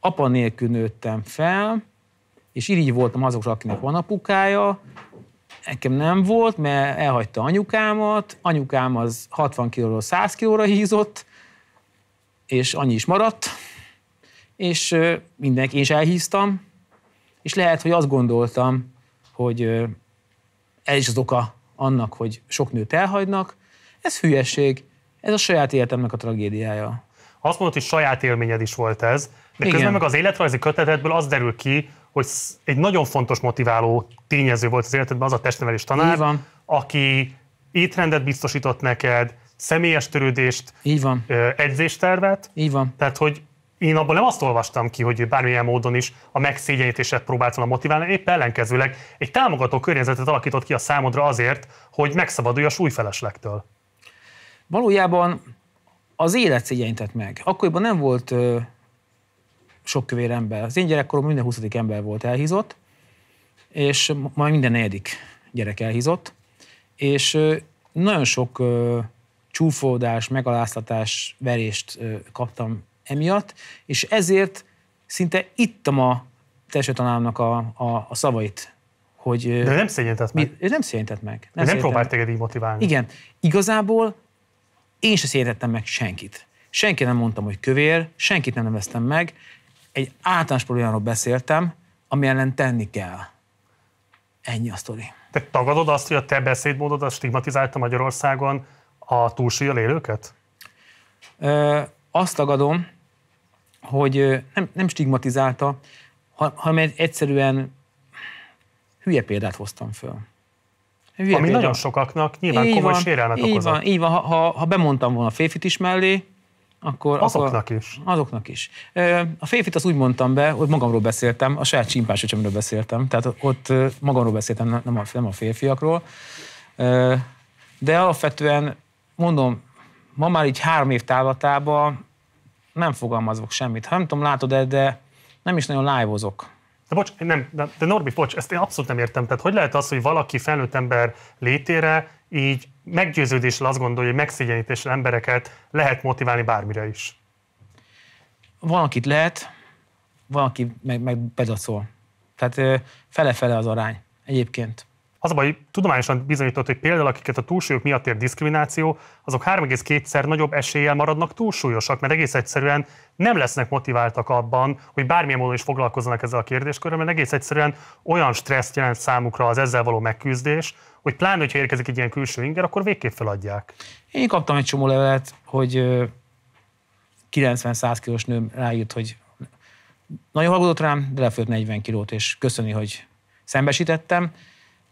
apa nélkül nőttem fel, és irigy voltam azokra, akinek van apukája, nekem nem volt, mert elhagyta anyukámat, anyukám az 60 kilóról 100 kilóra hízott, és annyi is maradt, és mindenki, is elhíztam, és lehet, hogy azt gondoltam, hogy ez is az oka annak, hogy sok nőt elhagynak. Ez hülyeség, ez a saját életemnek a tragédiája. Azt mondod, hogy saját élményed is volt ez, de Igen. közben meg az életrajzi kötetedből az derül ki, hogy egy nagyon fontos motiváló tényező volt az életedben az a testnevelés tanár, Így van. aki étrendet biztosított neked, személyes törődést, Így van, edzéstervet, így van. tehát hogy én abból nem azt olvastam ki, hogy bármilyen módon is a megszégyenítéset próbált volna motiválni, épp ellenkezőleg egy támogató környezetet alakított ki a számodra azért, hogy megszabadulj a súlyfeleslegtől. Valójában az élet szégyenített meg. Akkoriban nem volt ö, sok kövér ember. Az én gyerekkorom minden 20. ember volt elhízott, és ma- majd minden negyedik gyerek elhízott, és ö, nagyon sok ö, csúfódás, megaláztatás, verést ö, kaptam emiatt, és ezért szinte ittam a testőtanámnak a, a, a szavait, hogy De ő nem szégyenített meg. ő nem szégyenített meg. Nem, nem próbált téged így motiválni. Igen, igazából én se szétettem meg senkit. Senki nem mondtam, hogy kövér, senkit nem neveztem meg. Egy általános problémáról beszéltem, ami ellen tenni kell. Ennyi a sztori. Te tagadod azt, hogy a te beszédmódod az stigmatizálta Magyarországon a túlsúlyjal élőket? Ö, azt tagadom, hogy nem, nem stigmatizálta, ha- hanem egy- egyszerűen hülye példát hoztam föl. Hülye Ami példa. nagyon sokaknak nyilván Így komoly van, sérelmet így okozott. van, így van. Ha, ha, ha bemondtam volna férfit is mellé, akkor... Azoknak akkor, is. Azoknak is. A férfit azt úgy mondtam be, hogy magamról beszéltem, a saját csimpás öcsemről beszéltem, tehát ott magamról beszéltem, ne- nem a, nem a férfiakról. De alapvetően, mondom, ma már így három év távlatában nem fogalmazok semmit. Ha nem tudom, látod-e, de Nem is nagyon live-ozok. De bocs, nem, de, de Norbi, bocs, ezt én abszolút nem értem. Tehát hogy lehet az, hogy valaki felnőtt ember létére így meggyőződéssel azt gondolja, hogy megszégyenítéssel embereket lehet motiválni bármire is? Van, akit lehet, van, aki meg, meg bedacol. Tehát fele-fele az arány egyébként. Az a baj, tudományosan bizonyított, hogy például akiket a túlsúlyok miatt ér diszkrimináció, azok 3,2-szer nagyobb eséllyel maradnak túlsúlyosak, mert egész egyszerűen nem lesznek motiváltak abban, hogy bármilyen módon is foglalkozzanak ezzel a kérdéskörrel, mert egész egyszerűen olyan stresszt jelent számukra az ezzel való megküzdés, hogy pláne, hogyha érkezik egy ilyen külső inger, akkor végképp feladják. Én kaptam egy csomó levelet, hogy ö, 90-100 kilós nő rájött, hogy nagyon hallgatott rám, de lefőtt 40 kilót, és köszöni, hogy szembesítettem.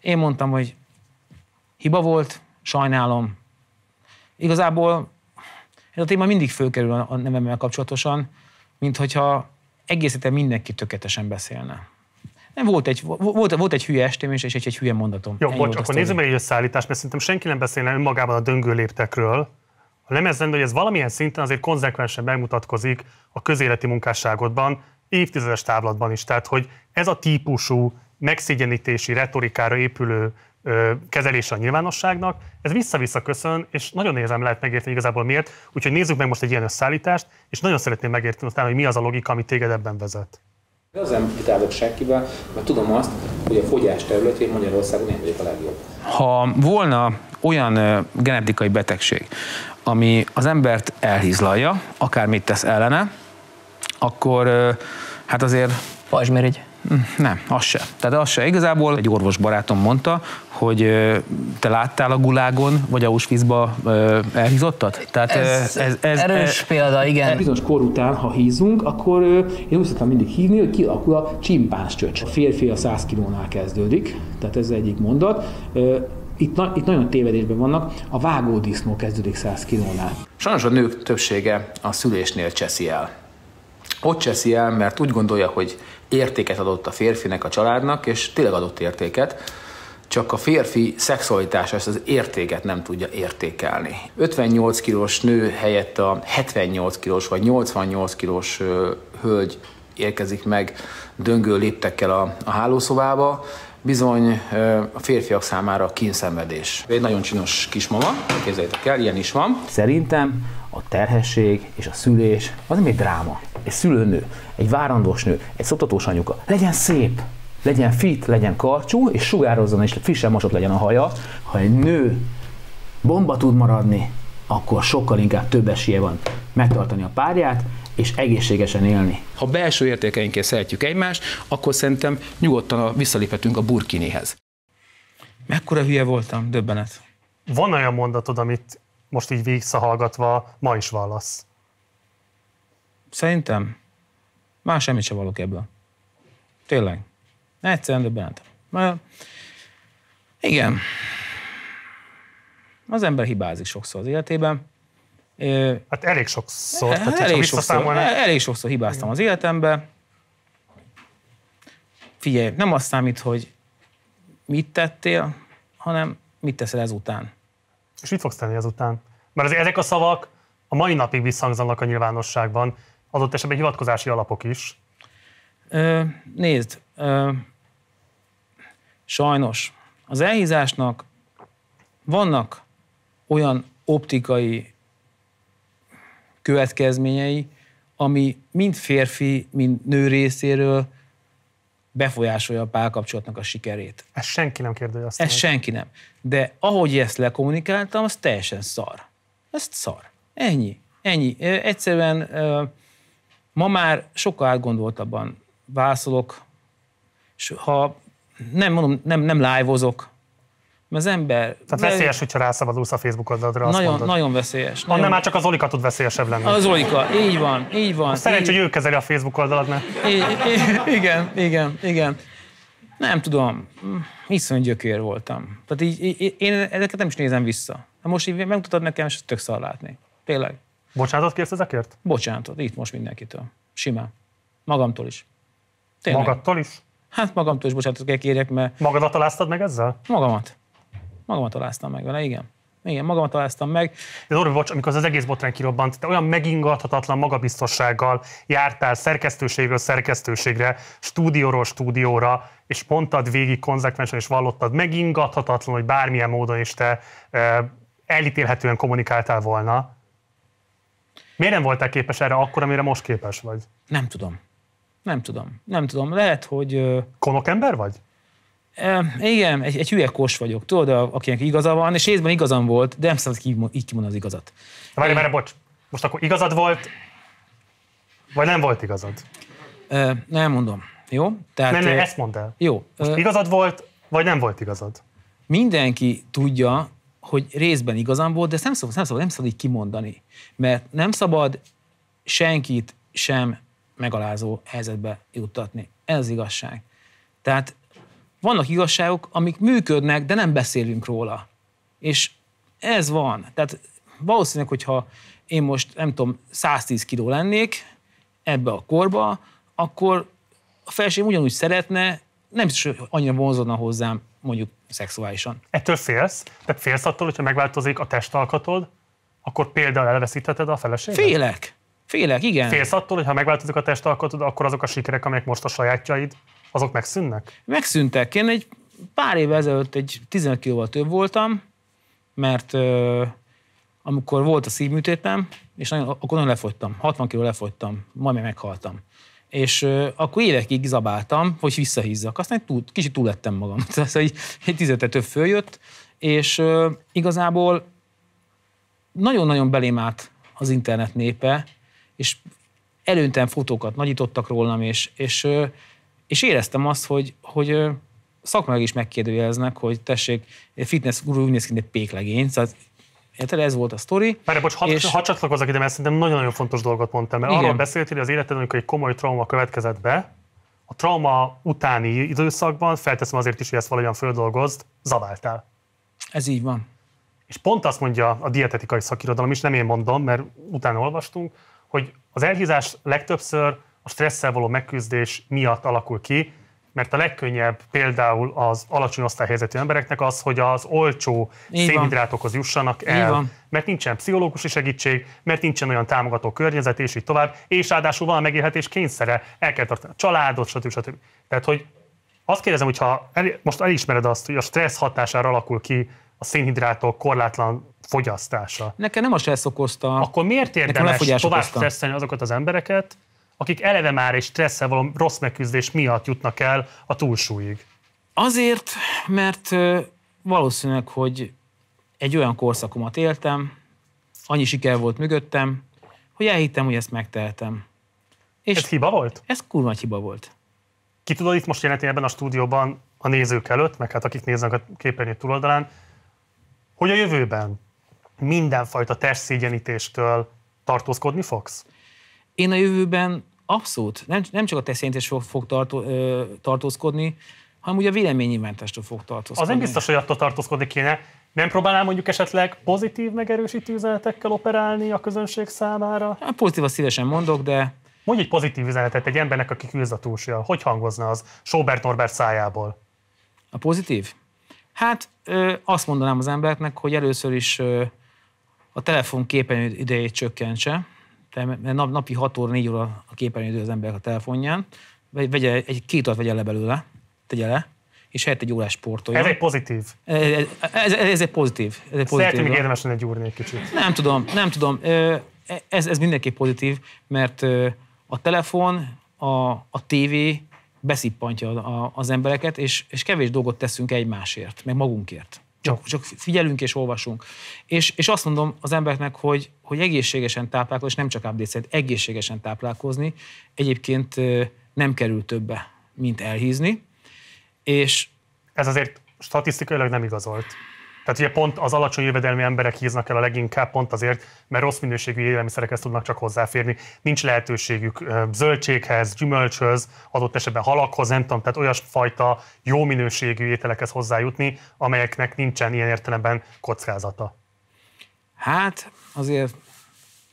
Én mondtam, hogy hiba volt, sajnálom. Igazából ez a téma mindig fölkerül a a nevemmel kapcsolatosan, mint hogyha egész mindenki tökéletesen beszélne. Nem, volt egy, volt, volt egy hülye estém és egy, egy hülye mondatom. Jó, Ennyi bocs, a akkor nézzük meg egy összeállítást, mert szerintem senki nem beszélne önmagában a döngő léptekről. Ez lenne, hogy ez valamilyen szinten azért konzekvensen megmutatkozik a közéleti munkásságodban, évtizedes távlatban is. Tehát, hogy ez a típusú megszégyenítési retorikára épülő kezelése a nyilvánosságnak, ez vissza-vissza köszön, és nagyon nehezen lehet megérteni igazából miért. Úgyhogy nézzük meg most egy ilyen összeállítást, és nagyon szeretném megérteni utána, hogy mi az a logika, ami téged ebben vezet. Azért nem vitálok senkivel, mert tudom azt, hogy a fogyás területén Magyarországon én vagyok a legjobb. Ha volna olyan genetikai betegség, ami az embert elhízlalja, akármit tesz ellene, akkor hát azért Pajzsmirigy. Nem, az se. Tehát az se. Igazából egy orvos barátom mondta, hogy te láttál a gulágon, vagy Auschwitzba ö, elhízottat? Tehát Ez, ez, ez erős példa, igen. Bizonyos kor után, ha hízunk, akkor én úgy szoktam mindig hívni, hogy kialakul a csimpánz csöcs. A férfi a 100 kilónál kezdődik, tehát ez egyik mondat. Itt, na, itt nagyon tévedésben vannak, a vágódisznó kezdődik 100 kilónál. Sajnos a nők többsége a szülésnél cseszi el. Ott cseszi el, mert úgy gondolja, hogy értéket adott a férfinek, a családnak, és tényleg adott értéket, csak a férfi szexualitása ezt az értéket nem tudja értékelni. 58 kilós nő helyett a 78 kilós vagy 88 kilós hölgy érkezik meg döngő léptekkel a, a hálószobába, bizony a férfiak számára kínszenvedés. Egy nagyon csinos kismama, képzeljétek el, ilyen is van. Szerintem a terhesség és a szülés az nem egy dráma. Egy szülőnő, egy várandós nő, egy szoptatós anyuka legyen szép, legyen fit, legyen karcsú, és sugározzon, és frissen mosott legyen a haja. Ha egy nő bomba tud maradni, akkor sokkal inkább több esélye van megtartani a párját, és egészségesen élni. Ha belső értékeinkkel szeretjük egymást, akkor szerintem nyugodtan a, visszaléphetünk a burkinihez. Mekkora hülye voltam, döbbenet. Van olyan mondatod, amit most így visszahallgatva ma is vallasz? Szerintem már semmit sem valok ebből. Tényleg. Egyszerűen döbbenet. Mert igen. Az ember hibázik sokszor az életében. Hát elég sokszor. Tehát, hogyha elég, sokszor, visszaszámolnánk- elég sokszor hibáztam az életembe. Figyelj, nem azt számít, hogy mit tettél, hanem mit teszel ezután. És mit fogsz tenni ezután? Mert azért ezek a szavak a mai napig visszhangzanak a nyilvánosságban, adott esetben hivatkozási alapok is. Ö, nézd, ö, sajnos az elhízásnak vannak olyan optikai következményei, ami mind férfi, mind nő részéről befolyásolja a párkapcsolatnak a sikerét. Ezt senki nem kérdőjelezte. Ez meg. senki nem. De ahogy ezt lekommunikáltam, az teljesen szar. Ez szar. Ennyi. Ennyi. Egyszerűen ma már sokkal átgondoltabban válaszolok, és ha nem mondom, nem, nem live-ozok, mert az ember... Tehát veszélyes, hogyha rászabadulsz a Facebook oldalra, azt nagyon, mondod. nagyon veszélyes. Annál Nagyon, már csak az Olika tud veszélyesebb lenni. az Olika, így van, így van. Szerencsé, hogy ő kezeli a Facebook oldalad, mert igen, igen, igen. Nem tudom, iszonyú gyökér voltam. Tehát így, így, én ezeket nem is nézem vissza. Ha most így megmutatod nekem, és tök szar látni. Tényleg. Bocsánatot kérsz ezekért? Bocsánatot, itt most mindenkitől. Simán. Magamtól is. Tényleg. Magadtól is? Hát magamtól is bocsánatot kell kérjek, mert Magadat aláztad meg ezzel? magamat. Magamat aláztam meg vele, igen. Igen, magamat találtam meg. De Norbi, bocs, amikor az, egész botrány kirobbant, te olyan megingathatatlan magabiztossággal jártál szerkesztőségről szerkesztőségre, stúdióról stúdióra, és mondtad végig konzekvensen, és vallottad megingathatatlan, hogy bármilyen módon is te e, elítélhetően kommunikáltál volna. Miért nem voltál képes erre akkor, amire most képes vagy? Nem tudom. Nem tudom. Nem tudom. Lehet, hogy... ö, Konokember vagy? Igen, egy, egy hülye kos vagyok, tudod, akinek igaza van, és részben igazam volt, de nem szabad így, kimondani az igazat. Várj, várj, bocs. Most akkor igazad volt, vagy nem volt igazad? E, nem mondom. Jó? Tehát, Nem, nem, ö, ezt mondd el. Jó. Most ö, igazad volt, vagy nem volt igazad? mindenki tudja, hogy részben igazam volt, de ezt nem szabad, nem szabad, nem szabad így kimondani. Mert nem szabad senkit sem megalázó helyzetbe juttatni. Ez az igazság. Tehát vannak igazságok, amik működnek, de nem beszélünk róla. És ez van. Tehát valószínűleg, hogyha én most, nem tudom, 110 kiló lennék ebbe a korba, akkor a felség ugyanúgy szeretne, nem biztos, hogy annyira vonzódna hozzám mondjuk szexuálisan. Ettől félsz? Tehát félsz attól, hogyha megváltozik a testalkatod, akkor például elveszítheted a feleséget? Félek. Félek, igen. Félsz attól, hogy ha megváltozik a testalkatod, akkor azok a sikerek, amelyek most a sajátjaid, azok megszűnnek? Megszűntek. Én egy pár évvel ezelőtt egy 15 kilóval több voltam, mert ö, amikor volt a szívműtétem, és nagyon, akkor nagyon lefogytam. 60 kiló lefogytam, majdnem meghaltam. És ö, akkor évekig zabáltam, hogy visszahízzak. Aztán túl, kicsit túl lettem magam. [laughs] Tehát egy, egy 15 több följött, és ö, igazából nagyon-nagyon belém állt az internet népe, és előntem fotókat nagyítottak rólam, és, és, ö, és éreztem azt, hogy, hogy ö, szakmailag is megkérdőjeleznek, hogy tessék, fitness guru úgy néz ki, egy péklegény. Szóval, érted, ez volt a sztori. Várj, bocs, hadd És- had csatlakozzak ide, mert szerintem nagyon-nagyon fontos dolgot mondtam, mert Igen. arról beszéltél, hogy az életedben, amikor egy komoly trauma következett be, a trauma utáni időszakban, felteszem azért is, hogy ezt valahogyan földolgozd, zabáltál. Ez így van. És pont azt mondja a dietetikai szakirodalom is, nem én mondom, mert utána olvastunk, hogy az elhízás legtöbbször a stresszel való megküzdés miatt alakul ki, mert a legkönnyebb például az alacsony osztályhelyzetű embereknek az, hogy az olcsó Így szénhidrátokhoz jussanak Így el, van. mert nincsen pszichológusi segítség, mert nincsen olyan támogató környezet, és így tovább, és ráadásul van a megélhetés kényszere, el kell tartani a családot, stb. stb. Tehát, hogy azt kérdezem, hogyha el, most elismered azt, hogy a stressz hatására alakul ki a szénhidrátok korlátlan fogyasztása, Nekem nem a stressz okozta. akkor miért érdemes tovább stresszelni azokat az embereket, akik eleve már egy stresszel való rossz megküzdés miatt jutnak el a túlsúlyig? Azért, mert valószínűleg, hogy egy olyan korszakomat éltem, annyi siker volt mögöttem, hogy elhittem, hogy ezt megtehetem. És Ez hiba volt? ez kurva hiba volt. Ki tudod itt most jelenteni ebben a stúdióban a nézők előtt, meg hát akik néznek a képernyő túloldalán, hogy a jövőben mindenfajta testszégyenítéstől tartózkodni fogsz? Én a jövőben abszolút nem, nem csak a teszélyintés fog, fog tartó, ö, tartózkodni, hanem ugye a véleménynyilvántástól fog tartózkodni. Az nem biztos, hogy attól tartózkodni kéne. Nem próbálnál mondjuk esetleg pozitív megerősítő üzenetekkel operálni a közönség számára? Hát Pozitívat szívesen mondok, de Mondj egy pozitív üzenetet egy embernek, aki küzd a túlsúlya. Hogy hangozna az Sobert Norbert szájából? a pozitív? Hát ö, azt mondanám az embereknek, hogy először is ö, a telefon képernyő idejét csökkentse, mert nap, napi 6 óra, 4 óra a képernyő idő az emberek a telefonján, vegye, egy két órát vegye le belőle, tegye le, és helyett egy órás sportoljon. Ez egy pozitív. ez, ez, ez, ez egy pozitív. Ez egy pozitív. még érdemes lenne gyúrni egy kicsit. Nem tudom, nem tudom. Ez, ez mindenképp pozitív, mert a telefon, a, a tévé beszippantja a- az embereket, és, és kevés dolgot teszünk egymásért, meg magunkért. Csak, csak figyelünk és olvasunk. És, és azt mondom az embereknek, hogy, hogy egészségesen táplálkozni, és nem csak update egészségesen táplálkozni, egyébként nem kerül többe, mint elhízni. És Ez azért statisztikailag nem igazolt. Tehát ugye pont az alacsony jövedelmi emberek híznak el a leginkább pont azért, mert rossz minőségű élelmiszerekhez tudnak csak hozzáférni. Nincs lehetőségük zöldséghez, gyümölcshöz, adott esetben halakhoz, nem tudom, tehát olyasfajta jó minőségű ételekhez hozzájutni, amelyeknek nincsen ilyen értelemben kockázata. Hát azért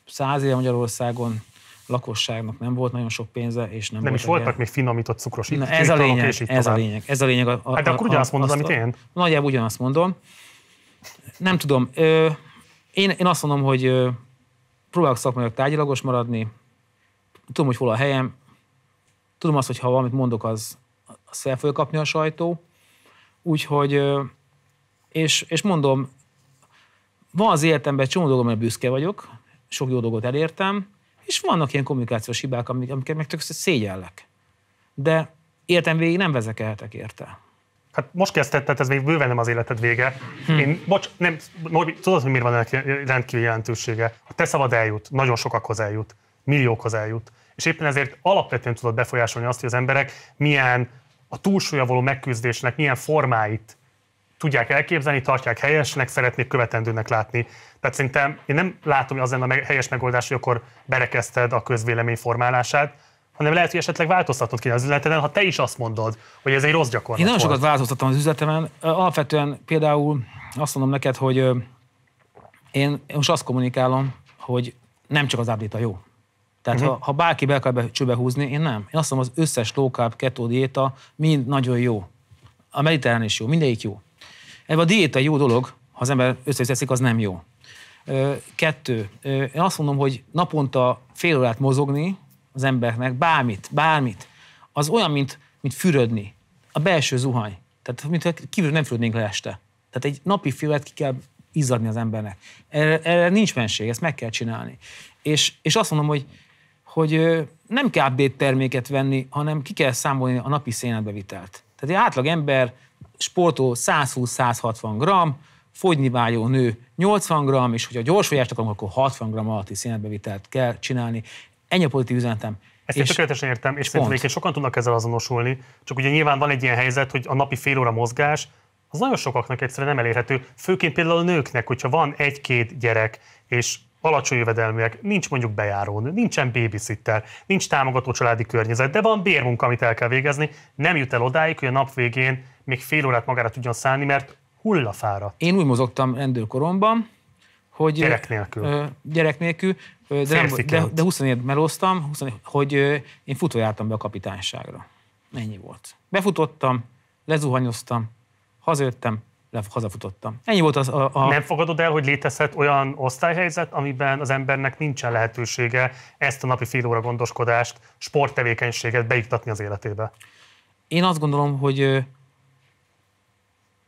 száz éve Magyarországon lakosságnak nem volt nagyon sok pénze, és nem, Nem is voltak voltak még finomított cukros Na, ez a lényeg, és így ez a lényeg, ez a lényeg. A, a, Hát de akkor ugyanazt mondod, amit én? Nagyjából ugyanazt mondom. Nem tudom. Ö, én, én azt mondom, hogy ö, próbálok szakmailag tárgyalagos maradni. Tudom, hogy hol a helyem. Tudom azt, hogy ha valamit mondok, az, az fel fogja kapni a sajtó. Úgyhogy, ö, és, és mondom, van az életemben csomó dolgom, amire büszke vagyok, sok jó dolgot elértem, és vannak ilyen kommunikációs hibák, amik- amiket meg tök szégyellek. De értem végig nem vezekelhetek érte. Hát most kezdted, tehát ez még bőven nem az életed vége. Hm. Én, bocs, nem, tudod, hogy miért van ennek rendkívül jelentősége? A te szavad eljut, nagyon sokakhoz eljut, milliókhoz eljut. És éppen ezért alapvetően tudod befolyásolni azt, hogy az emberek milyen a túlsúlya való megküzdésnek milyen formáit tudják elképzelni, tartják helyesnek, szeretnék követendőnek látni. Tehát szerintem én nem látom, hogy az lenne a helyes megoldás, hogy akkor berekezted a közvélemény formálását, hanem lehet, hogy esetleg változtatnod kéne az üzleteden, ha te is azt mondod, hogy ez egy rossz gyakorlat Én nagyon sokat változtattam az üzletemen. Alapvetően például azt mondom neked, hogy én most azt kommunikálom, hogy nem csak az update a jó. Tehát uh-huh. ha, ha bárki be akar be, csőbe húzni, én nem. Én azt mondom, az összes low carb keto diéta mind nagyon jó. A mediterrán is jó, mindegyik jó. Ebben a diéta jó dolog, ha az ember összeszeszik, az nem jó. Kettő, én azt mondom, hogy naponta fél órát mozogni az embernek, bármit, bármit, az olyan, mint, mint fürödni. A belső zuhany. Tehát, mintha kívül nem fürödnénk le este. Tehát egy napi órát ki kell izzadni az embernek. Erre, erre nincs menség, ezt meg kell csinálni. És, és azt mondom, hogy, hogy nem kell update terméket venni, hanem ki kell számolni a napi szénetbevitelt. Tehát egy átlag ember sportol 120-160 gram, fogyni vágyó nő 80 gram, és hogyha gyors fogyást akarunk, akkor 60 gram alatti szénetbevitelt kell csinálni. Ennyi a pozitív üzenetem. Ezt én tökéletesen értem, és szerintem pont. egyébként sokan tudnak ezzel azonosulni, csak ugye nyilván van egy ilyen helyzet, hogy a napi fél óra mozgás, az nagyon sokaknak egyszerűen nem elérhető, főként például a nőknek, hogyha van egy-két gyerek, és alacsony jövedelműek, nincs mondjuk bejárónő, nincsen babysitter, nincs támogató családi környezet, de van bérmunka, amit el kell végezni, nem jut el odáig, hogy a nap végén még fél órát magára tudjon szállni, mert hullafáradt. Én úgy mozogtam rendőrkoromban, hogy... Gyerek nélkül. Ö, gyerek nélkül, de, nem, de, de 20 évet melóztam, 20, hogy én futó jártam be a kapitányságra. Ennyi volt. Befutottam, lezuhanyoztam, hazajöttem, hazafutottam. Ennyi volt az a... a Nem fogadod el, hogy létezhet olyan osztályhelyzet, amiben az embernek nincsen lehetősége ezt a napi fél óra gondoskodást, sporttevékenységet beiktatni az életébe? Én azt gondolom, hogy ö,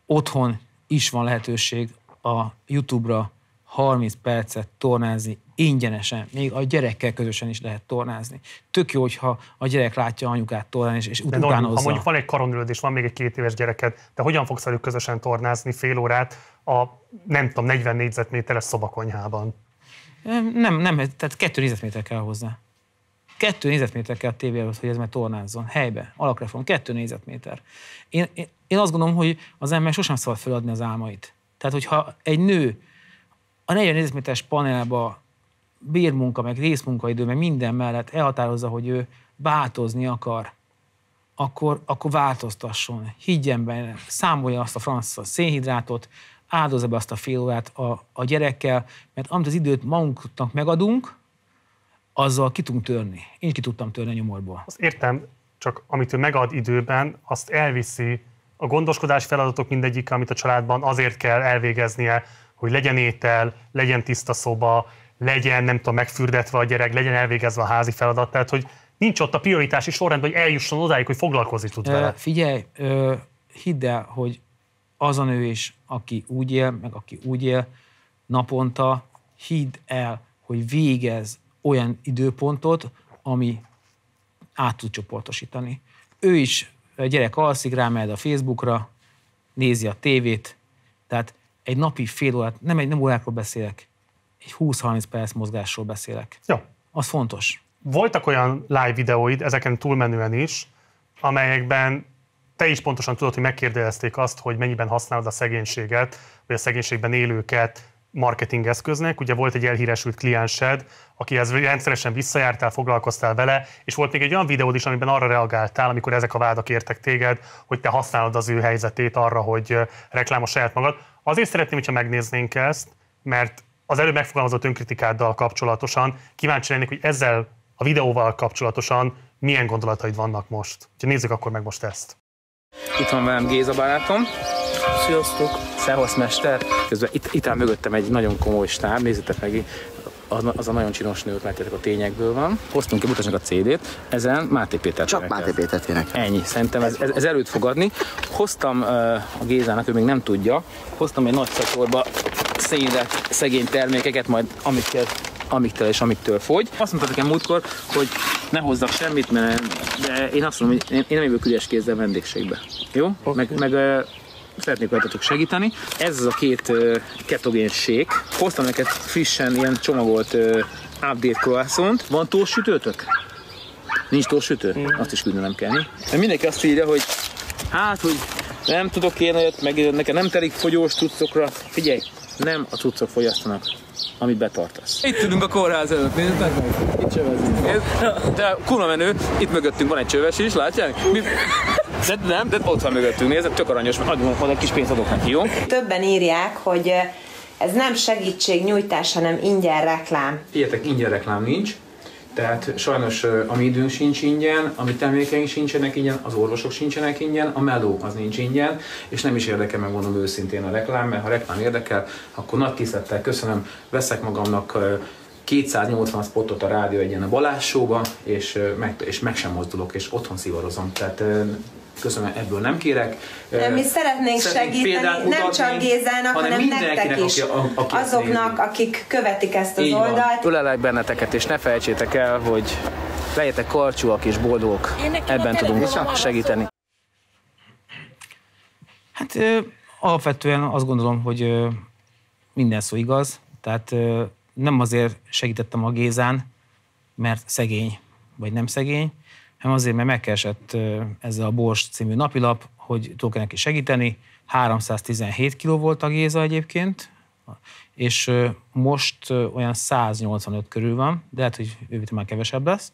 otthon is van lehetőség a YouTube-ra 30 percet tornázni ingyenesen, még a gyerekkel közösen is lehet tornázni. Tök jó, hogyha a gyerek látja anyukát tornázni, és, és De Norbi, ha utánozza. mondjuk van egy karonülőd és van még egy két éves gyereked, de hogyan fogsz velük közösen tornázni fél órát a nem tudom, 40 négyzetméteres szobakonyhában? Nem, nem, tehát kettő négyzetméter kell hozzá. Kettő négyzetméter kell a tévé előtt, hogy ez már tornázzon. Helybe, alakreform, kettő négyzetméter. Én, én, én azt gondolom, hogy az ember sosem szabad feladni az álmait. Tehát, hogyha egy nő a 40 négyzetméteres panelba bérmunka, meg részmunkaidő, meg minden mellett elhatározza, hogy ő változni akar, akkor, akkor változtasson, higgyen benne, számolja azt a francia szénhidrátot, áldozza be azt a fél órát a, a gyerekkel, mert amit az időt magunknak megadunk, azzal ki tudunk törni. Én is ki tudtam törni a nyomorból. Azt értem, csak amit ő megad időben, azt elviszi a gondoskodás feladatok mindegyik, amit a családban azért kell elvégeznie, hogy legyen étel, legyen tiszta szoba, legyen, nem tudom, megfürdetve a gyerek, legyen elvégezve a házi feladat. Tehát, hogy nincs ott a prioritási sorrendben, hogy eljusson odáig, hogy foglalkozni tud vele. Figyelj, hidd el, hogy az a nő is, aki úgy él, meg aki úgy él naponta, hidd el, hogy végez olyan időpontot, ami át tud csoportosítani. Ő is, a gyerek alszik, rámegy a Facebookra, nézi a tévét, tehát egy napi fél órát, nem egy nem órákról beszélek, egy 20-30 perc mozgásról beszélek. Jó. Az fontos. Voltak olyan live videóid, ezeken túlmenően is, amelyekben te is pontosan tudod, hogy megkérdezték azt, hogy mennyiben használod a szegénységet, vagy a szegénységben élőket marketing eszköznek. Ugye volt egy elhíresült kliensed, akihez rendszeresen visszajártál, foglalkoztál vele, és volt még egy olyan videód is, amiben arra reagáltál, amikor ezek a vádak értek téged, hogy te használod az ő helyzetét arra, hogy reklámos saját magad. Azért szeretném, hogyha megnéznénk ezt, mert az előbb megfogalmazott önkritikáddal kapcsolatosan kíváncsi lennék, hogy ezzel a videóval kapcsolatosan milyen gondolataid vannak most. Ha nézzük akkor meg most ezt. Itt van velem Géza barátom, Sziasztok! Szevasz, mester! Közben itt, itt áll mögöttem egy nagyon komoly stáb, nézzétek meg, az, az a nagyon csinos nőt, látjátok a tényekből van. Hoztunk ki, mutassunk a CD-t, ezen Máté Péter Csak énekel. Máté Pétert énekel. Ennyi, szerintem ez, ez, ez előtt fog adni. Hoztam uh, a Gézának, ő még nem tudja, hoztam egy nagy szatyorba szénlet, szegény termékeket, majd amikkel amiktől és amiktől fogy. Azt mondta nekem múltkor, hogy ne hozzak semmit, mert de én azt mondom, hogy én, én nem jövök üres kézzel vendégségbe. Jó? Meg, meg uh, szeretnék veletek segíteni. Ez az a két ketogén shake. Hoztam neked frissen ilyen csomagolt update croissant. Van tósütőtök? Nincs tósütő? Mm. Azt is küldenem kell, mi? Mindenki azt írja, hogy hát, hogy nem tudok én olyat, meg nekem nem telik fogyós cuccokra. Figyelj, nem a cuccok fogyasztanak, amit betartasz. Itt tudunk a kórház előtt, nézzük meg. Itt csövezünk. De kurva menő, itt mögöttünk van egy csöves is, látják? Mi... De nem, de ott van mögöttünk, nézd, tök aranyos, adjunk egy kis pénzt adok neki, jó? Többen írják, hogy ez nem segítségnyújtás, hanem ingyen reklám. Figyeljetek, ingyen reklám nincs, tehát sajnos a mi időnk sincs ingyen, a mi termékeink sincsenek ingyen, az orvosok sincsenek ingyen, a meló az nincs ingyen, és nem is érdekel, megmondom őszintén a reklám, mert ha reklám érdekel, akkor nagy tisztelettel köszönöm, veszek magamnak ö, 280 spotot a rádió egyen a Balázs és, meg, és meg sem mozdulok, és otthon szivarozom. Tehát köszönöm, ebből nem kérek. Mi szeretnénk szeretnénk segíteni, példát nem mutatni, csak Gézának, hanem, mindenkinek, nektek is. Aki, aki Azoknak, nézi. akik követik ezt az Így oldalt. Ölelek benneteket, és ne felejtsétek el, hogy legyetek karcsúak és boldogok. Ebben tudunk segíteni. Hát ö, alapvetően azt gondolom, hogy ö, minden szó igaz. Tehát ö, nem azért segítettem a Gézán, mert szegény, vagy nem szegény, hanem azért, mert megkeresett ezzel a Bors című napilap, hogy tudok neki segíteni. 317 kiló volt a Géza egyébként, és most olyan 185 körül van, de lehet, hogy jövő már kevesebb lesz.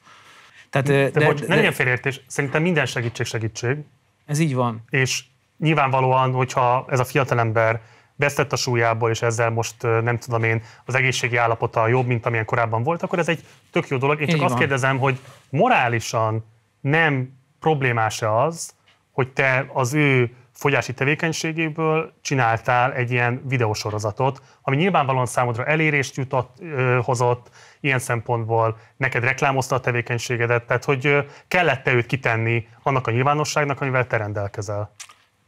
Tehát, De, de, bocs, ne legyen félértés, szerintem minden segítség segítség, ez így van. és nyilvánvalóan, hogyha ez a fiatalember vesztett a súlyából, és ezzel most nem tudom én, az egészségi állapota jobb, mint amilyen korábban volt, akkor ez egy tök jó dolog. Én csak Így azt van. kérdezem, hogy morálisan nem problémás-e az, hogy te az ő fogyási tevékenységéből csináltál egy ilyen videósorozatot, ami nyilvánvalóan számodra elérést jutott, ö, hozott, ilyen szempontból neked reklámozta a tevékenységedet, tehát hogy kellett-e őt kitenni annak a nyilvánosságnak, amivel te rendelkezel?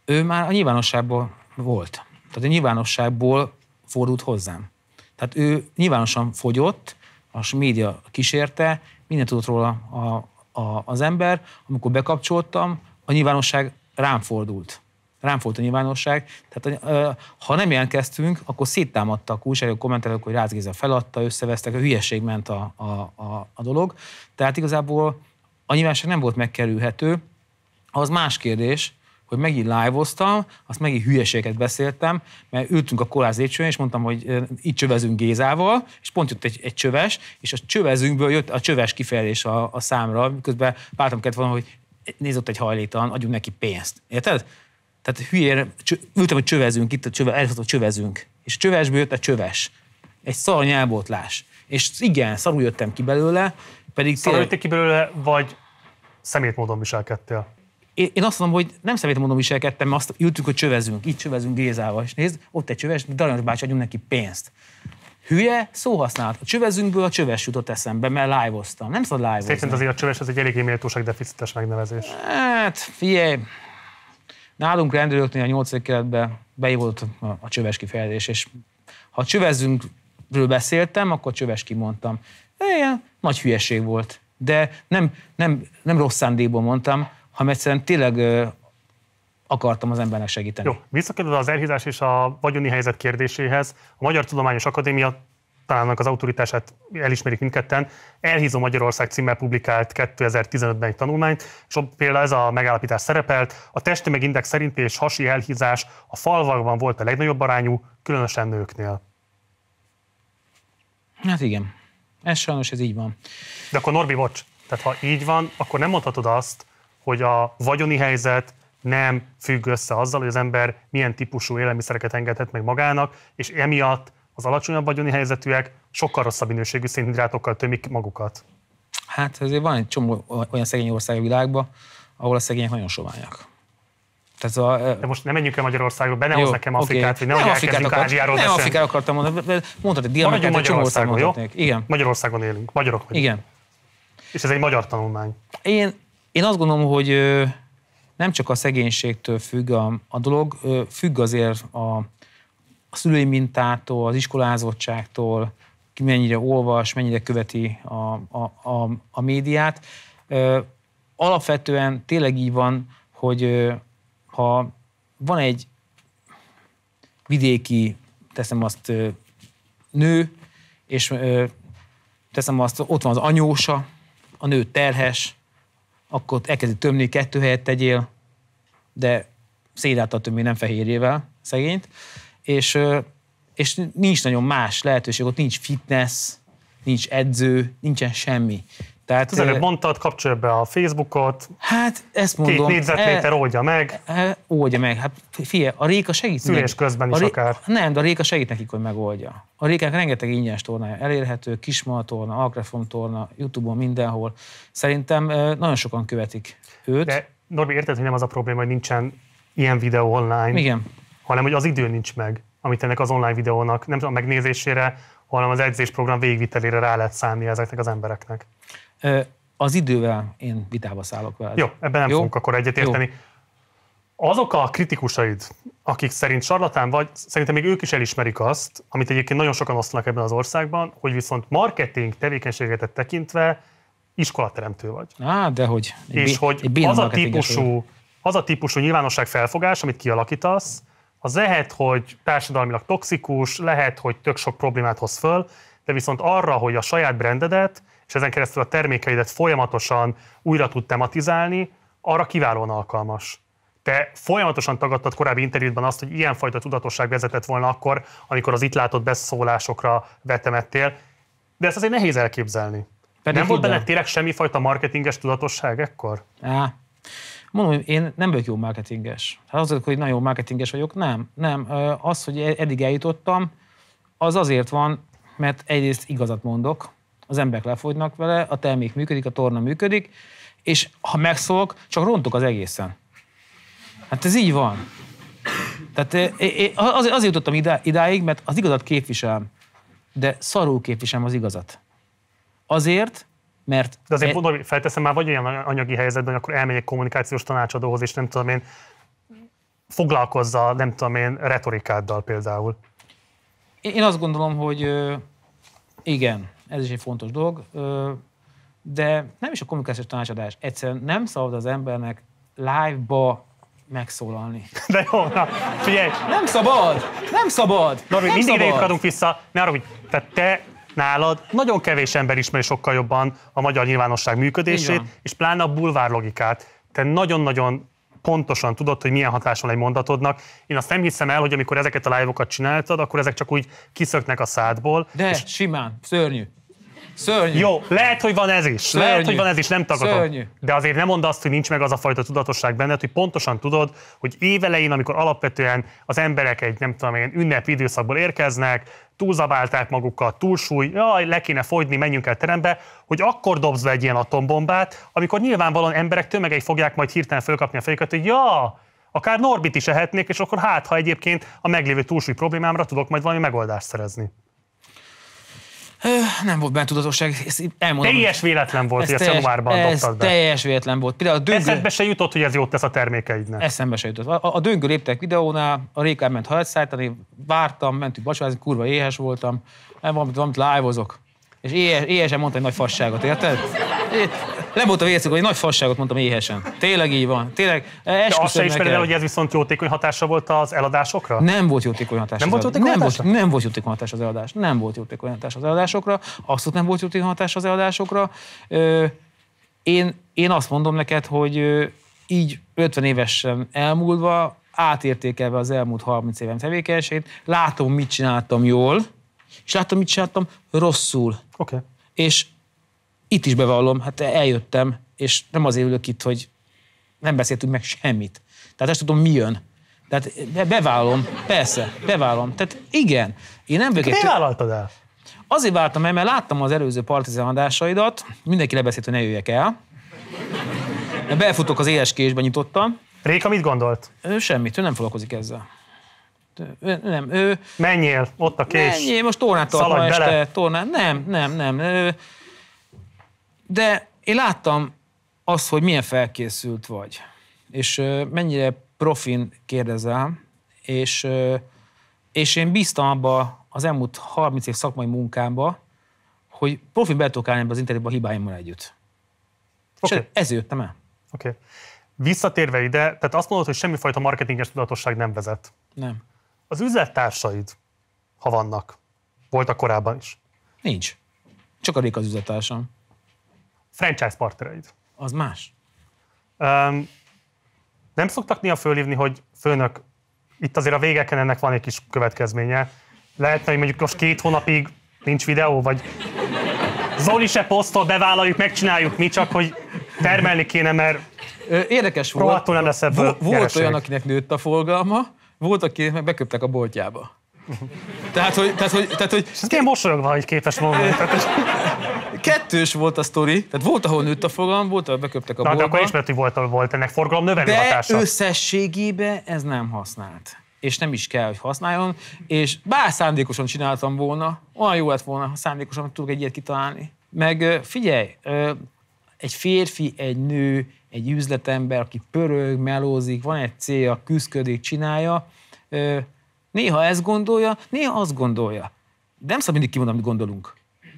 ő már a nyilvánosságból volt. Tehát a nyilvánosságból fordult hozzám. Tehát ő nyilvánosan fogyott, a média kísérte, mindent tudott róla a, a, az ember. Amikor bekapcsoltam, a nyilvánosság rám fordult. Rám fordult a nyilvánosság. Tehát ha nem jelentkeztünk, akkor széttámadtak újságok, kommentelők, hogy Rácz Géza feladta, összevesztek, a hülyeség ment a, a, a, a dolog. Tehát igazából a nyilvánosság nem volt megkerülhető, az más kérdés, hogy megint live-oztam, azt megint hülyeséget beszéltem, mert ültünk a kórház lépcsőjén, és mondtam, hogy ö, itt csövezünk Gézával, és pont jött egy, egy csöves, és a csövezünkből jött a csöves kifejezés a, a számra, miközben váltam kellett volna, hogy nézd ott egy hajléktalan, adjunk neki pénzt. Érted? Tehát hülyére, csö, ültem, hogy csövezünk, itt a csöve, hogy csövezünk. És a csövesből jött a csöves. Egy szar nyelvbotlás. És igen, szarul jöttem ki belőle, pedig Szóval jöttél ki belőle, vagy szemét módon viselkedtél? Én én azt mondom, hogy nem szemét mondom viselkedtem, mert azt ültünk, hogy csövezünk, itt csövezünk Gézával, és nézd, ott egy csöves, Daranyos bácsi, adjunk neki pénzt. Hülye, szóhasználat. A csövezünkből a csöves jutott eszembe, mert live-oztam. Nem szabad live Szerint azért a csöves az egy eléggé méltóság deficites megnevezés. Hát, figyelj, nálunk rendőröknél a 8. keretben beívott a, csöves kifejezés, és ha csövezünkről beszéltem, akkor csöves kimondtam. Ilyen nagy hülyeség volt. De nem, nem, nem rossz szándékból mondtam, hanem egyszerűen tényleg akartam az embernek segíteni. Jó, visszakerülve az elhízás és a vagyoni helyzet kérdéséhez, a Magyar Tudományos Akadémia talán az autoritását elismerik mindketten, Elhízó Magyarország címmel publikált 2015-ben egy tanulmányt, és ott például ez a megállapítás szerepelt, a testtömegindex szerinti és hasi elhízás a falvakban volt a legnagyobb arányú, különösen nőknél. Hát igen. Ez sajnos ez így van. De akkor Norbi, bocs, tehát ha így van, akkor nem mondhatod azt, hogy a vagyoni helyzet nem függ össze azzal, hogy az ember milyen típusú élelmiszereket engedhet meg magának, és emiatt az alacsonyabb vagyoni helyzetűek sokkal rosszabb minőségű szénhidrátokkal tömik magukat. Hát ezért van egy csomó olyan szegény ország a világban, ahol a szegények nagyon soványak. Tehát a, De most nem menjünk el Magyarországról, be ne Jó, nekem Afrikát, oké. hogy nehogy elkezdjünk akar, Ázsiáról nem. Afrikára akartam mondani, mondtad, hogy Dél-Amerikát, egy csomó jó? Igen, Magyarországon élünk, magyarok vagyunk. igen. És ez egy magyar tanulmány. Én, én azt gondolom, hogy nem csak a szegénységtől függ a, a dolog, függ azért a, a szülői mintától, az iskolázottságtól, ki mennyire olvas, mennyire követi a, a, a, a médiát. Alapvetően tényleg így van, hogy ha van egy vidéki, teszem azt, nő, és teszem azt, ott van az anyósa, a nő terhes, akkor elkezdi tömni, kettő helyet tegyél, de szédáltal tömni nem fehérjével szegényt, és, és nincs nagyon más lehetőség, ott nincs fitness, nincs edző, nincsen semmi. Tehát, Az előbb mondtad, kapcsolja be a Facebookot, hát ezt két mondom. négyzetméter e- oldja meg. e- oldja meg. Hát figyelj, a Réka segít. Szülés közben is a Ré- akár. Nem, de a Réka segít nekik, hogy megoldja. A Rékának rengeteg ingyenes tornája elérhető, Kismal torna, Alkrefom torna, Youtube-on mindenhol. Szerintem nagyon sokan követik őt. De Norbi, érted, hogy nem az a probléma, hogy nincsen ilyen videó online, Igen. hanem hogy az idő nincs meg, amit ennek az online videónak nem a megnézésére, hanem az edzésprogram végvitelére rá lehet szánni ezeknek az embereknek. Az idővel én vitába szállok veled. Jó, ebben nem Jó? fogunk akkor egyetérteni. Azok a kritikusaid, akik szerint sarlatán vagy, szerintem még ők is elismerik azt, amit egyébként nagyon sokan osztanak ebben az országban, hogy viszont marketing tevékenységet tekintve iskolateremtő vagy. Á, de hogy. És hogy az a, típusú, az a típusú nyilvánosság felfogás, amit kialakítasz, az lehet, hogy társadalmilag toxikus, lehet, hogy tök sok problémát hoz föl, de viszont arra, hogy a saját brandedet, és ezen keresztül a termékeidet folyamatosan újra tud tematizálni, arra kiválóan alkalmas. Te folyamatosan tagadtad korábbi interjútban azt, hogy ilyenfajta tudatosság vezetett volna akkor, amikor az itt látott beszólásokra vetemettél, de ezt azért nehéz elképzelni. Pedig nem volt benne tényleg semmifajta marketinges tudatosság ekkor? Á, mondom, hogy én nem vagyok jó marketinges. Hát az, hogy nagyon marketinges vagyok, nem. Nem. Az, hogy eddig eljutottam, az azért van, mert egyrészt igazat mondok, az emberek lefogynak vele, a termék működik, a torna működik, és ha megszólok, csak rontok az egészen. Hát ez így van. Tehát ö, é- é- azért, azért jutottam idá, idáig, mert az igazat képviselem, de szarul képviselem az igazat. Azért, mert... De azért e- mondom, hogy felteszem már vagy olyan anyagi helyzetben, hogy akkor elmegyek kommunikációs tanácsadóhoz, és nem tudom én, foglalkozza, nem tudom én, retorikáddal például. Én azt gondolom, hogy igen, ez is egy fontos dolog, de nem is a kommunikációs tanácsadás. Egyszerűen nem szabad az embernek live-ba megszólalni. [laughs] De jó, na, figyelj, Nem szabad! Nem szabad! Norbi, nem mindig ide juthatunk vissza, ne arra, hogy tehát te nálad nagyon kevés ember ismeri sokkal jobban a magyar nyilvánosság működését, és pláne a bulvár logikát. Te nagyon-nagyon pontosan tudod, hogy milyen hatás van egy mondatodnak. Én azt nem hiszem el, hogy amikor ezeket a live-okat csináltad, akkor ezek csak úgy kiszöknek a szádból. De simán, szörnyű. Szörnyű. Jó, lehet, hogy van ez is. Szörnyű. Lehet, hogy van ez is, nem tagadom. Szörnyű. De azért nem mondd azt, hogy nincs meg az a fajta tudatosság benned, hogy pontosan tudod, hogy évelején, amikor alapvetően az emberek egy, nem tudom én, ünnepi időszakból érkeznek, túlzabálták magukat, túlsúly, jaj, le kéne fogyni, menjünk el terembe, hogy akkor dobsz be egy ilyen atombombát, amikor nyilvánvalóan emberek tömegei fogják majd hirtelen fölkapni a fejüket, hogy ja, akár Norbit is ehetnék, és akkor hát, ha egyébként a meglévő túlsúly problémámra tudok majd valami megoldást szerezni. Nem volt benne tudatosság, ezt elmondom. Teljes véletlen volt, Ez hogy teljes- januárban ez dobtad be. teljes véletlen volt. Például a döngő... Eszedbe se jutott, hogy ez jót tesz a termékeidnek. Eszembe se jutott. A, a döngő léptek videónál, a Rékár ment hajat szállítani, vártam, mentünk vacsorázni, kurva éhes voltam, nem valamit, valamit live-ozok. És éhes, éhesen mondta egy nagy fasságot, érted? Le volt a vércik, hogy nagy fasságot mondtam éhesen. Tényleg így van. Tényleg. De azt se ismered el, hogy ez viszont jótékony hatása volt az eladásokra? Nem volt jótékony hatás. Nem volt jótékony nem hatása? volt, nem volt jótékony hatás az eladás. Nem volt jótékony hatás az eladásokra. Abszolút nem volt jótékony hatás az eladásokra. Én, én azt mondom neked, hogy így 50 évesen elmúlva, átértékelve az elmúlt 30 évem tevékenységét, látom, mit csináltam jól, és látom, mit csináltam rosszul. Okay. És itt is bevallom, hát eljöttem, és nem azért ülök itt, hogy nem beszéltünk meg semmit. Tehát ezt tudom, mi jön. Tehát be- bevállalom, persze, bevállalom. Tehát igen, én nem vagyok. Miért vállaltad el? Azért váltam el, mert láttam az előző partizán adásaidat, mindenki lebeszélt, hogy ne jöjjek el. Befutok az éles késbe, nyitottam, Réka mit gondolt? Ő semmit, ő nem foglalkozik ezzel. Ő, nem, ő... Menjél, ott a kés. Menjél, most tornát tart ma Szaladj este, tornát. Nem, nem, nem. Ő, de én láttam azt, hogy milyen felkészült vagy, és mennyire profin kérdezel, és, és én bíztam abba az elmúlt 30 év szakmai munkámba, hogy profin be tudok állni ebbe az interjúba a hibáimmal együtt. Oké. És ez jöttem el. Oké. Visszatérve ide, tehát azt mondod, hogy semmifajta marketinges tudatosság nem vezet. Nem. Az üzlettársaid, ha vannak, voltak korábban is. Nincs. Csak a Réka az üzletársam. Franchise partnereid. Az más. Um, nem szoktak néha fölhívni, hogy főnök, itt azért a végeken ennek van egy kis következménye. Lehetne, hogy mondjuk most két hónapig nincs videó, vagy Zoli se posztol, bevállaljuk, megcsináljuk mi, csak hogy termelni kéne, mert Érdekes volt. nem lesz ebből Vo- volt nyereség. olyan, akinek nőtt a forgalma, volt, aki meg beköptek a boltjába. Tehát, hogy, tehát, hogy, tehát, hogy ez ilyen mosolyogva, hogy képes mondani. Tehát, kettős volt a sztori, tehát volt, ahol nőtt a forgalom, volt, ahol beköptek a Na, de boltba, akkor ismert, hogy volt, volt ennek forgalom növelő de hatása. összességében ez nem használt. És nem is kell, hogy használjon, és bár szándékosan csináltam volna, olyan jó lett volna, ha szándékosan tudok egy ilyet kitalálni. Meg figyelj, egy férfi, egy nő, egy üzletember, aki pörög, melózik, van egy célja, küzdködik, csinálja, néha ezt gondolja, néha azt gondolja. De nem szabad mindig kimondani, amit gondolunk.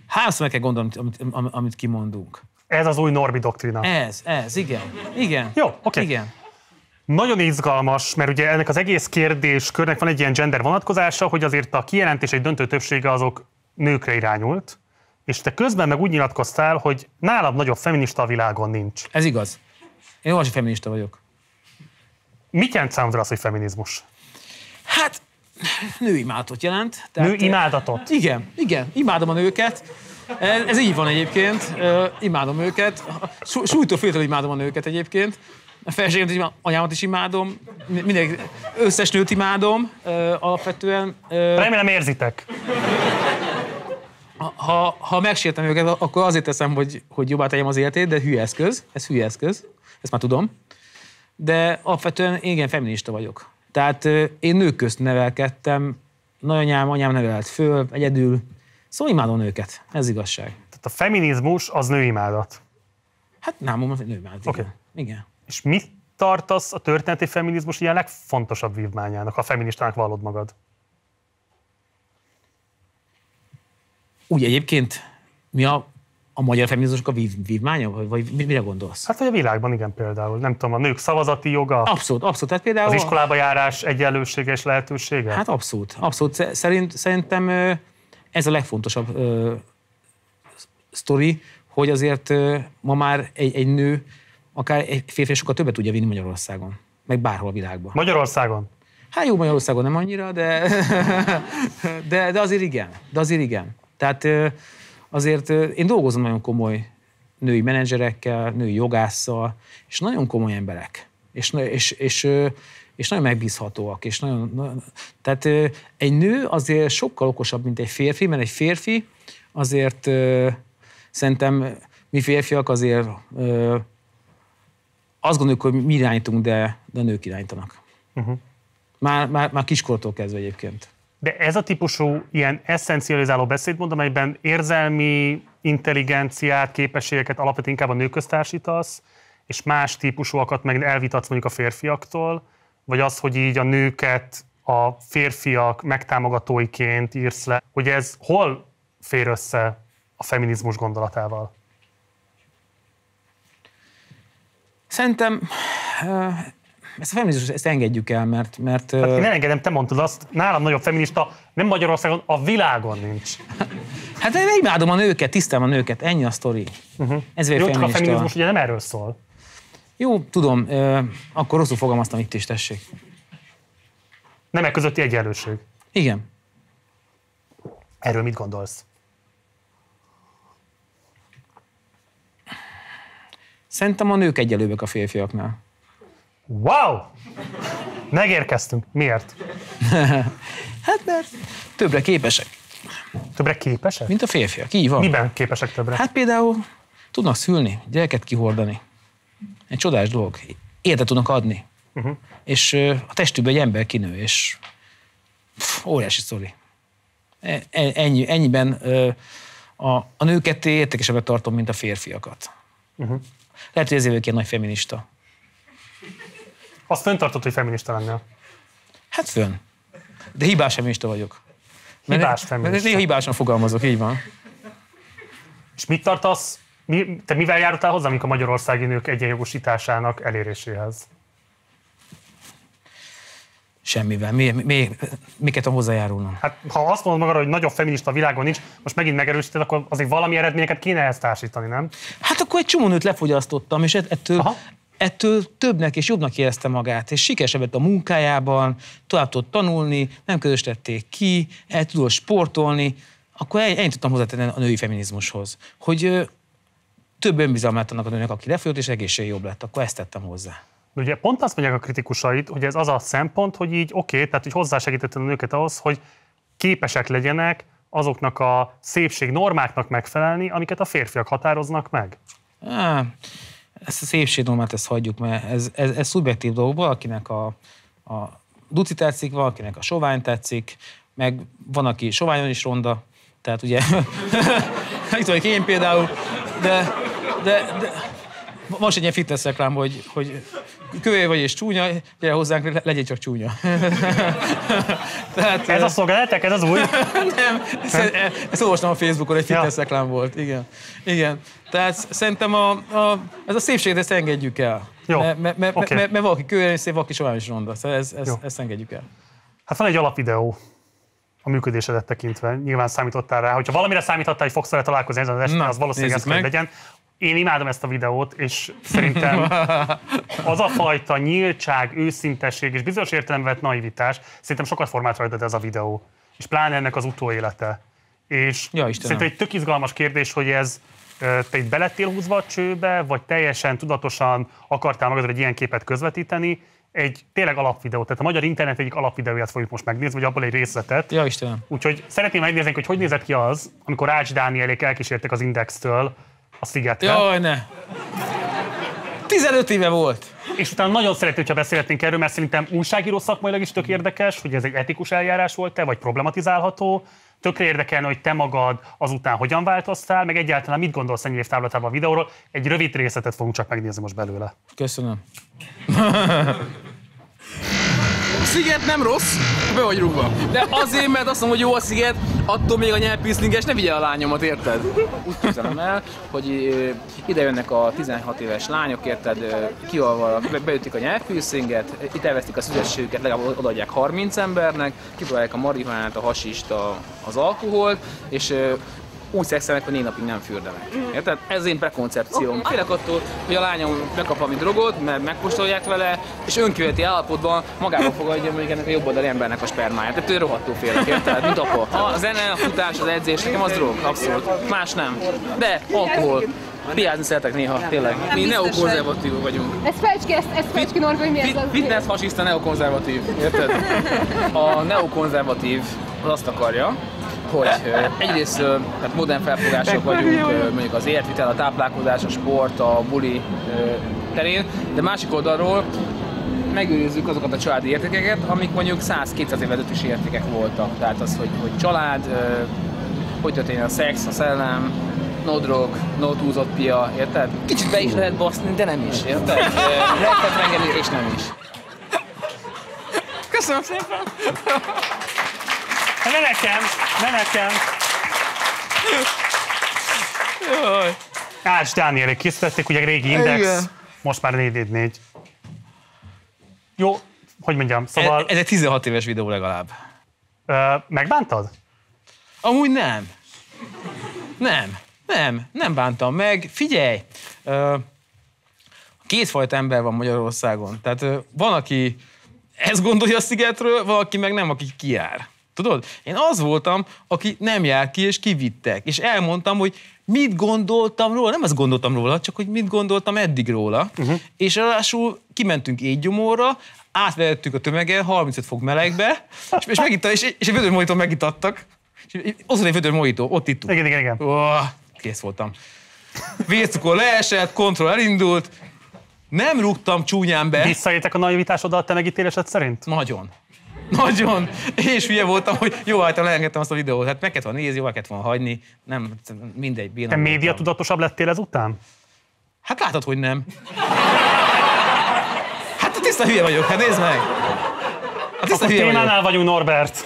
Hányszor meg kell gondolni, amit, amit, amit kimondunk. Ez az új Norbi doktrina. Ez, ez, igen. Igen. Jó, oké. Igen. Nagyon izgalmas, mert ugye ennek az egész kérdéskörnek van egy ilyen gender vonatkozása, hogy azért a kijelentés egy döntő többsége azok nőkre irányult, és te közben meg úgy nyilatkoztál, hogy nálad nagyobb feminista a világon nincs. Ez igaz. Én olvasi feminista vagyok. Mit jelent számodra az, hogy feminizmus? Hát, nőimádatot jelent. Tehát, Nő imádatot? Igen, igen, imádom a nőket. Ez, így van egyébként, imádom őket. Sú- Súlytól féltől imádom a nőket egyébként. A feleségemet is anyámat is imádom, mi- mindenki, összes nőt imádom alapvetően. Remélem érzitek. ha, ha megsértem őket, akkor azért teszem, hogy, hogy jobbá tegyem az életét, de hülye eszköz, ez hülye eszköz, ezt már tudom. De alapvetően igen, feminista vagyok. Tehát én nők közt nevelkedtem, nagyanyám, anyám nevelt föl, egyedül. Szóval imádom nőket, ez igazság. Tehát a feminizmus az nőimádat. Hát nálam nő imád, igen. Oké. igen. És mit tartasz a történeti feminizmus ilyen legfontosabb vívmányának, ha feministának vallod magad? Úgy egyébként mi a, a magyar feminizmusok a vív, vívmánya, vagy, vagy mi- mire gondolsz? Hát, hogy a világban igen például. Nem tudom, a nők szavazati joga, Abszolút, abszolút. Tehát például... az iskolába járás egyenlősége és lehetősége? Hát abszolút, abszolút. Sze- Szerint, szerintem ez a legfontosabb ö, sztori, hogy azért ö, ma már egy, egy nő, akár egy férfi sokkal többet tudja vinni Magyarországon, meg bárhol a világban. Magyarországon? Hát jó, Magyarországon nem annyira, de, [laughs] de, de azért igen. De azért igen. Tehát azért én dolgozom nagyon komoly női menedzserekkel, női jogásszal, és nagyon komoly emberek. És, és, és, és nagyon megbízhatóak. És nagyon, nagyon, tehát egy nő azért sokkal okosabb, mint egy férfi, mert egy férfi azért szerintem mi férfiak azért azt gondoljuk, hogy mi irányítunk, de, de nők irányítanak. Már, már, már kiskortól kezdve egyébként. De ez a típusú ilyen eszencializáló beszédmód, amelyben érzelmi intelligenciát, képességeket alapvetően inkább a nők köztársítasz, és más típusúakat meg elvitatsz mondjuk a férfiaktól, vagy az, hogy így a nőket a férfiak megtámogatóiként írsz le, hogy ez hol fér össze a feminizmus gondolatával? Szerintem ezt a feminizmus, ezt engedjük el, mert, mert Hát én engedem, te mondtad azt, nálam nagyobb feminista nem Magyarországon, a világon nincs. hát én imádom a nőket, tisztelem a nőket, ennyi a sztori. Uh-huh. Ez Jó, csak a feminista. feminizmus ugye nem erről szól. Jó, tudom, akkor rosszul fogalmaztam itt is, tessék. Nemek közötti egyenlőség. Igen. Erről mit gondolsz? Szerintem a nők egyelőbbek a férfiaknál. Wow! Megérkeztünk. Miért? [laughs] Hát mert többre képesek, Többre képesek? mint a férfiak. Így van. Miben képesek többre? Hát például tudnak szülni, gyereket kihordani. Egy csodás dolog. Életet tudnak adni. Uh-huh. És a testükben egy ember kinő, és pff, óriási sztori. E- e- Ennyi, ennyiben a, a nőket értékesebbet tartom, mint a férfiakat. Uh-huh. Lehet, hogy ezért vagyok ilyen nagy feminista. Azt föntartott, hogy feminista lennél. Hát fönn. De hibás feminista vagyok. Mert- Hibás Mert feminista. néha hibásan fogalmazok, így van. És mit tartasz, mi, te mivel jártál hozzá, amikor a magyarországi nők egyenjogosításának eléréséhez? Semmivel. Mi, mi, mi, miket tudom hozzájárulnom? Hát ha azt mondod magadra, hogy nagyobb feminista a világon nincs, most megint megerősíted, akkor azért valami eredményeket kéne ehhez társítani, nem? Hát akkor egy csomó nőt lefogyasztottam, és ett- ettől, Aha. Ettől többnek és jobbnak érezte magát, és sikeresebb lett a munkájában, tovább tudott tanulni, nem közösítették ki, el tudott sportolni, akkor ennyi- ennyit tudtam hozzátenni a női feminizmushoz, hogy több önbizalmát annak a nőnek, aki lefolyott, és egészsége jobb lett, akkor ezt tettem hozzá. De ugye pont azt mondják a kritikusaid, hogy ez az a szempont, hogy így oké, okay, tehát hogy hozzásegítetted a nőket ahhoz, hogy képesek legyenek azoknak a szépség normáknak megfelelni, amiket a férfiak határoznak meg. Á, ezt a szépségnormát ezt hagyjuk, mert ez, ez, ez szubjektív dolog. Valakinek a, a duci tetszik, valakinek a sovány tetszik, meg van, aki soványon is ronda, tehát ugye, [laughs] itt vagyok én például, de, de, de most egy ilyen fitness reklám, hogy, hogy kövér vagy és csúnya, gyere hozzánk, le- legyél csak csúnya. [laughs] Tehát, Ez a szolgálatek, ez az új? [laughs] nem, ezt, ezt olvastam a Facebookon, egy fitness Ja. reklám volt, igen. Igen. Tehát szerintem a, a, ez a szépséget ezt engedjük el. Jó, Mert me, me, oké. me, me, valaki kően és szép, valaki soha is ronda. Szóval ez, ez, ezt engedjük el. Hát van egy alapvideó a működésedet tekintve. Nyilván számítottál rá. Hogyha valamire számítottál, hogy fogsz vele találkozni ezen az estén, Na, az valószínűleg ez meg. legyen. Én imádom ezt a videót, és szerintem az a fajta nyíltság, őszintesség és bizonyos értelemben vett naivitás, szerintem sokat formált rajtad ez a videó. És pláne ennek az utóélete. És Ja, Istenem. szerintem egy tök izgalmas kérdés, hogy ez te itt belettél húzva a csőbe, vagy teljesen tudatosan akartál magadra egy ilyen képet közvetíteni, egy tényleg alapvideó, tehát a magyar internet egyik alapvideóját fogjuk most megnézni, vagy abból egy részletet. Ja, Istenem. Úgyhogy szeretném megnézni, hogy hogy nézett ki az, amikor Ács Dánielék elkísértek az Indextől a szigetre. Jaj, ne. 15 éve volt. És utána nagyon szeretném, hogyha beszélhetnénk erről, mert szerintem újságíró szakmailag is tök érdekes, hogy ez egy etikus eljárás volt-e, vagy problematizálható. Tökre érdekelne, hogy te magad azután hogyan változtál, meg egyáltalán mit gondolsz ennyi év távlatában a videóról. Egy rövid részletet fogunk csak megnézni most belőle. Köszönöm. [laughs] Sziget nem rossz, be vagy rúgva. De azért, mert azt mondom, hogy jó a sziget, attól még a nyelvpiszlinges ne vigye a lányomat, érted? Úgy képzelem el, hogy ide jönnek a 16 éves lányok, érted, ö, kialval, be- beütik a nyelvfűszinget, itt elvesztik a szüzességüket, legalább odaadják 30 embernek, kipróbálják a marihuánát, a hasist, a, az alkoholt, és úgy szexelnek, hogy négy napig nem fürdenek. Érted? Ez én prekoncepcióm. Félek attól, hogy a lányom bekap valami drogot, mert megkóstolják vele, és önkívületi állapotban magába fogadja mondjuk ennek a jobboldali embernek a spermáját. Tehát ő rohadtul félek, érted? Mint apa. A zene, a futás, az edzés, nekem az drog, abszolút. Más nem. De alkohol. Piázni szeretek néha, tényleg. Mi neokonzervatívok vagyunk. Ez fejtsd ki, ezt, ezt fejtsd ki, Norbi, hogy mi ez az. Fitness fasiszta neokonzervatív, érted? [laughs] A neokonzervatív az azt akarja, hogy egyrészt tehát modern felfogások vagyunk, mondjuk az életvitel, a táplálkozás, a sport, a buli terén, de másik oldalról megőrizzük azokat a családi értékeket, amik mondjuk 100-200 évvel is értékek voltak. Tehát az, hogy, hogy család, hogy történik a szex, a szellem, no drog, no túlzott pia, érted? Kicsit be is lehet baszni, de nem is, érted? Ö, Lehet rengeni, és nem is. Köszönöm szépen! Ne nekem, ne nekem. Ács Dánielék készítették, ugye régi Index, Igen. most már 444. Jó, hogy mondjam, Szóval... Ez, ez egy 16 éves videó legalább. ö, megbántad? Amúgy nem. Nem. Nem. Nem bántam meg. Figyelj! ö, Kétfajta ember van Magyarországon. Tehát ö, van, aki ezt gondolja a szigetről, valaki meg nem, aki kijár. Tudod? Én az voltam, aki nem jár ki, és kivittek. És elmondtam, hogy mit gondoltam róla. Nem azt gondoltam róla, csak hogy mit gondoltam eddig róla. Uh-huh. És ráadásul kimentünk éjgyomorra, átvehettük a tömegen, 35 fok melegbe, és, és, megitta, és, és egy vödör mojitó megitattak. És ott egy vödör mojitó, ott ittuk. Igen, igen, igen. Oh, kész voltam. Vércukor leesett, kontroll elindult, Nem rúgtam csúnyán be. Visszaéltek a naivitásoddal a te megítélésed szerint? Nagyon. Nagyon. És hülye voltam, hogy jó, hát leengedtem azt a videót. Hát meg kellett volna nézni, jó, meg kellett volna hagyni. Nem, mindegy. Te média tudatosabb lettél ezután? Hát látod, hogy nem. Hát tiszta hülye vagyok, hát nézd meg. Hát tiszta Akkor hülye vagyok. vagyunk, Norbert.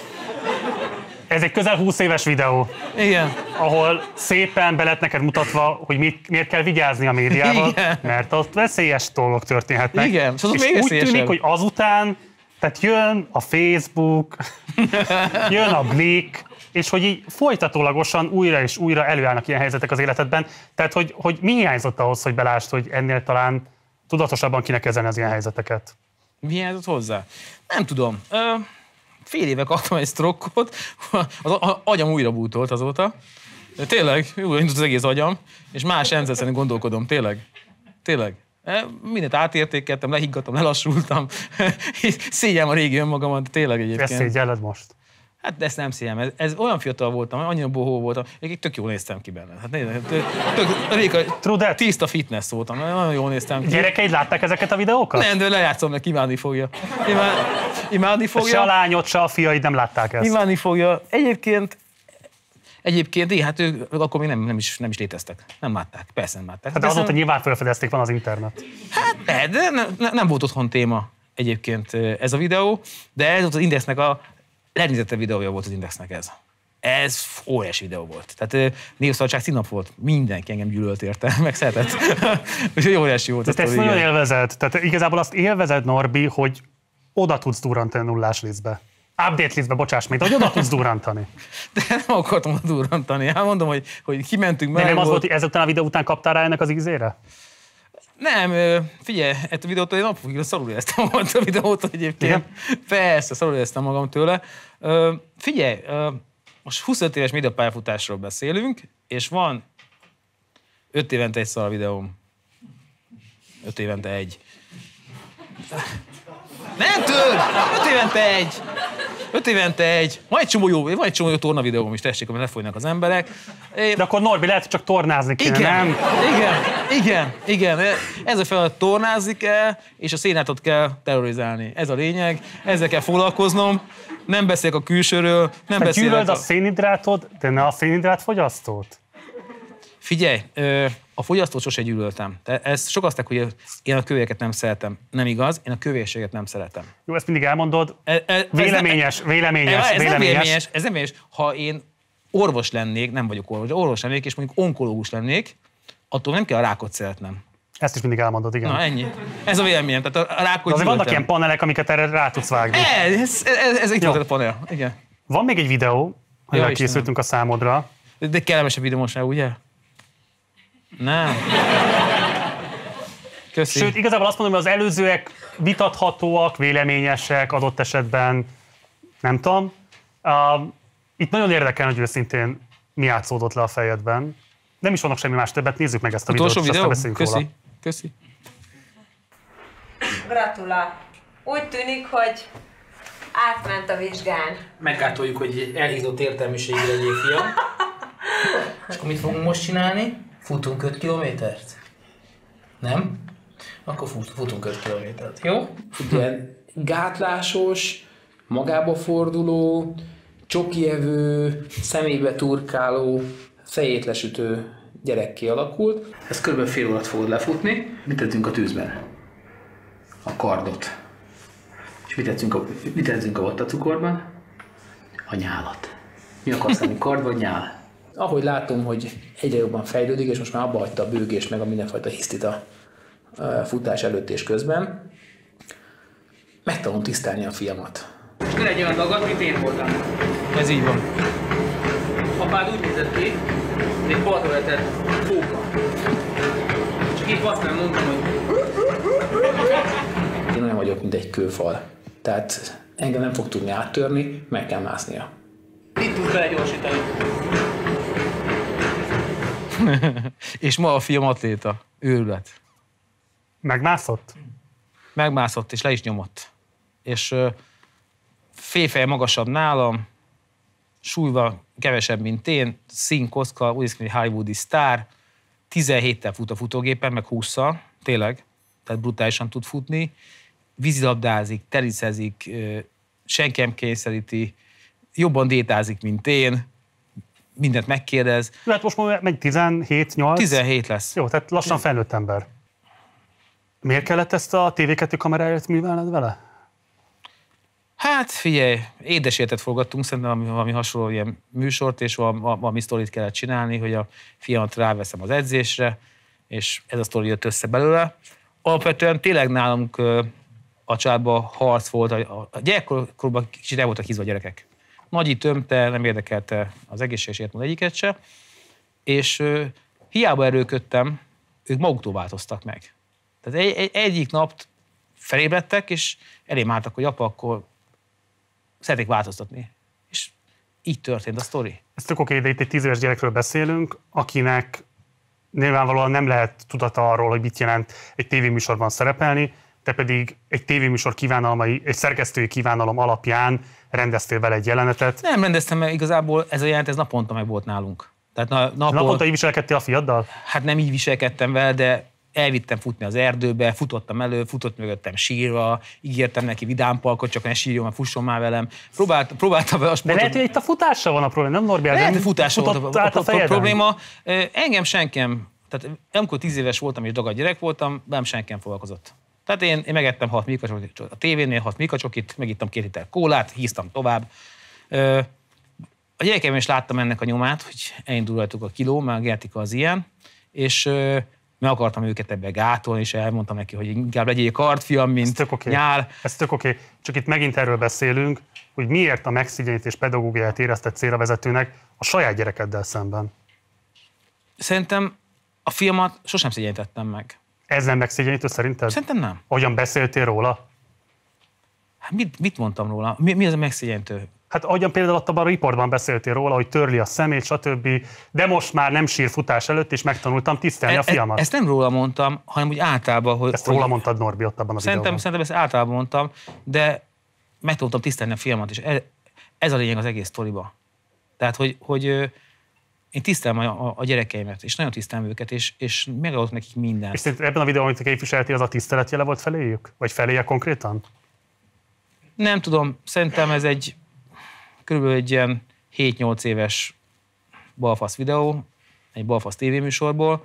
Ez egy közel 20 éves videó, Igen. ahol szépen be lett neked mutatva, hogy mit, miért kell vigyázni a médiával, Igen. mert ott veszélyes dolgok történhetnek. Igen, és és még úgy tűnik, hogy azután, tehát jön a Facebook, [laughs] jön a Blik, és hogy így folytatólagosan újra és újra előállnak ilyen helyzetek az életedben. Tehát, hogy, hogy mi hiányzott ahhoz, hogy belásd, hogy ennél talán tudatosabban kéne kezelni az ilyen helyzeteket? Mi hiányzott hozzá? Nem tudom. Ö, fél éve kaptam egy strokkot, [laughs] az agyam újra bútolt azóta. Tényleg, jó indult az egész agyam, és más rendszer szerint gondolkodom, tényleg. Tényleg. E, Mindent átértékeltem, lehiggadtam, lelassultam. [laughs] Szégyem a régi önmagamat, tényleg Ezt egyébként. szégyelled most? Hát ezt nem szégyem, ez, ez, olyan fiatal voltam, annyira bohó voltam, egyébként tök jól néztem ki benne. Hát nézd, tök, tök, tök, that. tiszta fitness voltam, nagyon jól néztem ki. Gyerekeid látták ezeket a videókat? Nem, de lejátszom neki, imádni fogja. Imád, imádni Se a fogja. lányod, se a fiaid nem látták ezt. Imádni fogja. Egyébként, egyébként, igen, hát ők, akkor még nem, nem, is, nem is léteztek. Nem látták. Persze nem látták. Hát de azóta nyilván felfedezték, van az internet. de, de nem, nem, volt otthon téma egyébként ez a videó, de ez volt az Indexnek a legnézettebb videója volt az Indexnek ez. Ez óriási videó volt. Tehát névszabadság színap volt. Mindenki engem gyűlölt érte, [laughs] meg szeretett. [laughs] Úgyhogy óriási volt. De ez te ezt a nagyon élvezed. Tehát igazából azt élvezed, Norbi, hogy oda tudsz durrantani nullás lisztbe. Update lisztbe, bocsáss meg, de hogy oda tudsz durrantani. [laughs] De nem akartam durrantani. Hát mondom, hogy, hogy kimentünk, De meleg nem az volt. hogy ezután a videó után kaptál rá ennek az ízére? Nem, figyelj, ezt a videót én napokig szarul éreztem magam [laughs] a videót egyébként. Igen? Persze, szarul éreztem magam tőle. Figyelj, most 25 éves médiapályafutásról beszélünk, és van 5 évente egy szar videóm. 5 évente egy. Nem több! 5 évente egy! 5 évente egy. Van egy csomó jó, van egy csomó jó torna videóm is, tessék, amit lefolynak az emberek. Én, De akkor Norbi lehet, csak tornázni kéne, igen, nem? igen, igen, igen. Ez a feladat tornázni kell, és a szénátot kell terrorizálni. Ez a lényeg, ezzel kell foglalkoznom. Nem beszélek a külsőről, nem Te beszélek gyűlöld a... a szénhidrátot, de ne a szénhidrát fogyasztót? Figyelj, ö, a fogyasztót sose gyűlöltem. De ezt sok azták, hogy én a kövéket nem szeretem. Nem igaz, én a kövérséget nem szeretem. Jó, ezt mindig elmondod. E- e- ez Véleményes, nem- véleményes, ez nem véleményes. véleményes, ez nem véleményes. Ha én orvos lennék, nem vagyok orvos, de orvos lennék, és mondjuk onkológus lennék, attól nem kell a rákot szeretnem. Ezt is mindig elmondod, igen. Na ennyi. Ez a véleményem. Tehát a- a rákot De azért vannak ilyen panelek, amiket erre rá tudsz vágni. Ez, ez, ez, ez itt volt a panel. Igen. Van még egy videó, amivel Istenem. készültünk a számodra. De kellemesebb videó most már, ugye? Nem. Köszi. Sőt, igazából azt mondom, hogy az előzőek vitathatóak, véleményesek adott esetben, nem tudom. Uh, itt nagyon érdekel, hogy őszintén mi játszódott le a fejedben. Nem is vannak semmi más többet, nézzük meg ezt a Utolsó videót, és videó? aztán beszéljünk róla. Köszi. Köszi. Gratula! Úgy tűnik, hogy átment a vizsgán. Meggátoljuk, hogy elhízott értelmiségi legyél, fiam. És akkor mit fogunk most csinálni? Futunk 5 kilométert? Nem? Akkor fut, futunk 5 kilométert, jó? Ilyen gátlásos, magába forduló, csokievő, szemébe turkáló, fejét lesütő gyerek kialakult. Ez kb. fél órát fogod lefutni. Mit tettünk a tűzben? A kardot. És mit tettünk a, mit tettünk a vattacukorban? A nyálat. Mi akarsz lenni, kard vagy nyál? Ahogy látom, hogy egyre jobban fejlődik, és most már abba hagyta a bőgést, meg a mindenfajta hisztit a futás előtt és közben, megtanulom tisztelni a fiamat. És ne egy olyan dagad, mint én voltam. Ez így van. Apád úgy nézett ki, mint egy baltoletett fóka. Csak épp azt nem mondtam, hogy én olyan vagyok, mint egy kőfal. Tehát engem nem fog tudni áttörni, meg kell másznia. Itt tudsz belegyorsítani. [laughs] És ma a fiam atléta. Őrület. Megmászott? Megmászott és le is nyomott. És félfej magasabb nálam, súlyva kevesebb, mint én, színkoszka, úgy néz ki, hollywoodi sztár, 17-tel fut a futógépen, meg 20 tényleg. tehát brutálisan tud futni, vízilabdázik, teniszezik, ö, senki nem kényszeríti, jobban détázik, mint én, mindent megkérdez. Hát most már megy 17-8? 17 lesz. Jó, tehát lassan felnőtt ember. Miért kellett ezt a TV2 kameráját művelned vele? Hát figyelj, édesértet forgattunk, szerintem valami, valami hasonló ilyen műsort, és valami, valami sztorit kellett csinálni, hogy a fiamat ráveszem az edzésre, és ez a sztori jött össze belőle. Alapvetően tényleg nálunk a családban harc volt, a, a gyerekkorban kicsit el voltak hízva a gyerekek. Nagyi tömte, nem érdekelte az egészséges életmód egyiket se, és hiába erőködtem, ők maguktól változtak meg. Tehát egy, egy, egyik nap felébredtek, és elém álltak, hogy apa, akkor szeretnék változtatni. És így történt a sztori. Ez tök oké, de itt egy tíz éves gyerekről beszélünk, akinek nyilvánvalóan nem lehet tudata arról, hogy mit jelent egy tévéműsorban szerepelni, te pedig egy tévéműsor kívánalmai, egy szerkesztői kívánalom alapján rendeztél vele egy jelenetet. Nem rendeztem, mert igazából ez a jelent, ez naponta meg volt nálunk. Tehát na, napon, Naponta így viselkedtél a fiaddal? hát nem így viselkedtem vele, de elvittem futni az erdőbe, futottam elő, futott mögöttem sírva, ígértem neki vidámpalkot, csak ne sírjon, mert fusson már velem. Próbált, próbáltam vele a De sportot. lehet, hogy itt a futással van a probléma, nem Norbi? Lehet, hogy futása volt a, a, a, a probléma. Engem senkem, tehát amikor tíz éves voltam és dagad gyerek voltam, nem senkem foglalkozott. Tehát én, én megettem hat milkacsokit a tévénél, hat milkacsokit, megittam két liter kólát, híztam tovább. Ö, A gyerekeim is láttam ennek a nyomát, hogy elindul rajtuk a kiló, mert a genetika az ilyen, és ö, meg akartam őket ebbe gátolni, és elmondtam neki, hogy inkább legyél kartfiam, Ez mint tök oké. nyál. Ez tök oké. Csak itt megint erről beszélünk, hogy miért a megszigyenítés pedagógiáját érezted célra vezetőnek a saját gyerekeddel szemben. Szerintem a filmat sosem szégyenítettem meg. Ez nem megszigyenítő szerinted? Szerintem nem. Hogyan beszéltél róla? Hát mit, mit mondtam róla? Mi, mi az a megszégyenítő? Hát ahogyan például ott a riportban beszéltél róla, hogy törli a szemét, stb. De most már nem sír futás előtt, és megtanultam tisztelni a E- e- fiamat. Ezt nem róla mondtam, hanem úgy általában, hogy... Ezt hogy róla mondtad Norbi ott abban a Szerintem, videóban. szerintem ezt általában mondtam, de megtanultam tisztelni a fiamat, és ez, ez a lényeg az egész sztoriba. Tehát, hogy, hogy én tisztelem a, a, a gyerekeimet, és nagyon tisztelem őket, és, és megadok nekik mindent. És szerinted ebben a videóban, amit te képviseltél, az a tiszteletjele volt feléjük? Vagy feléje konkrétan? Nem tudom, szerintem ez egy körülbelül egy ilyen 7-8 éves balfasz videó, egy balfasz tévéműsorból.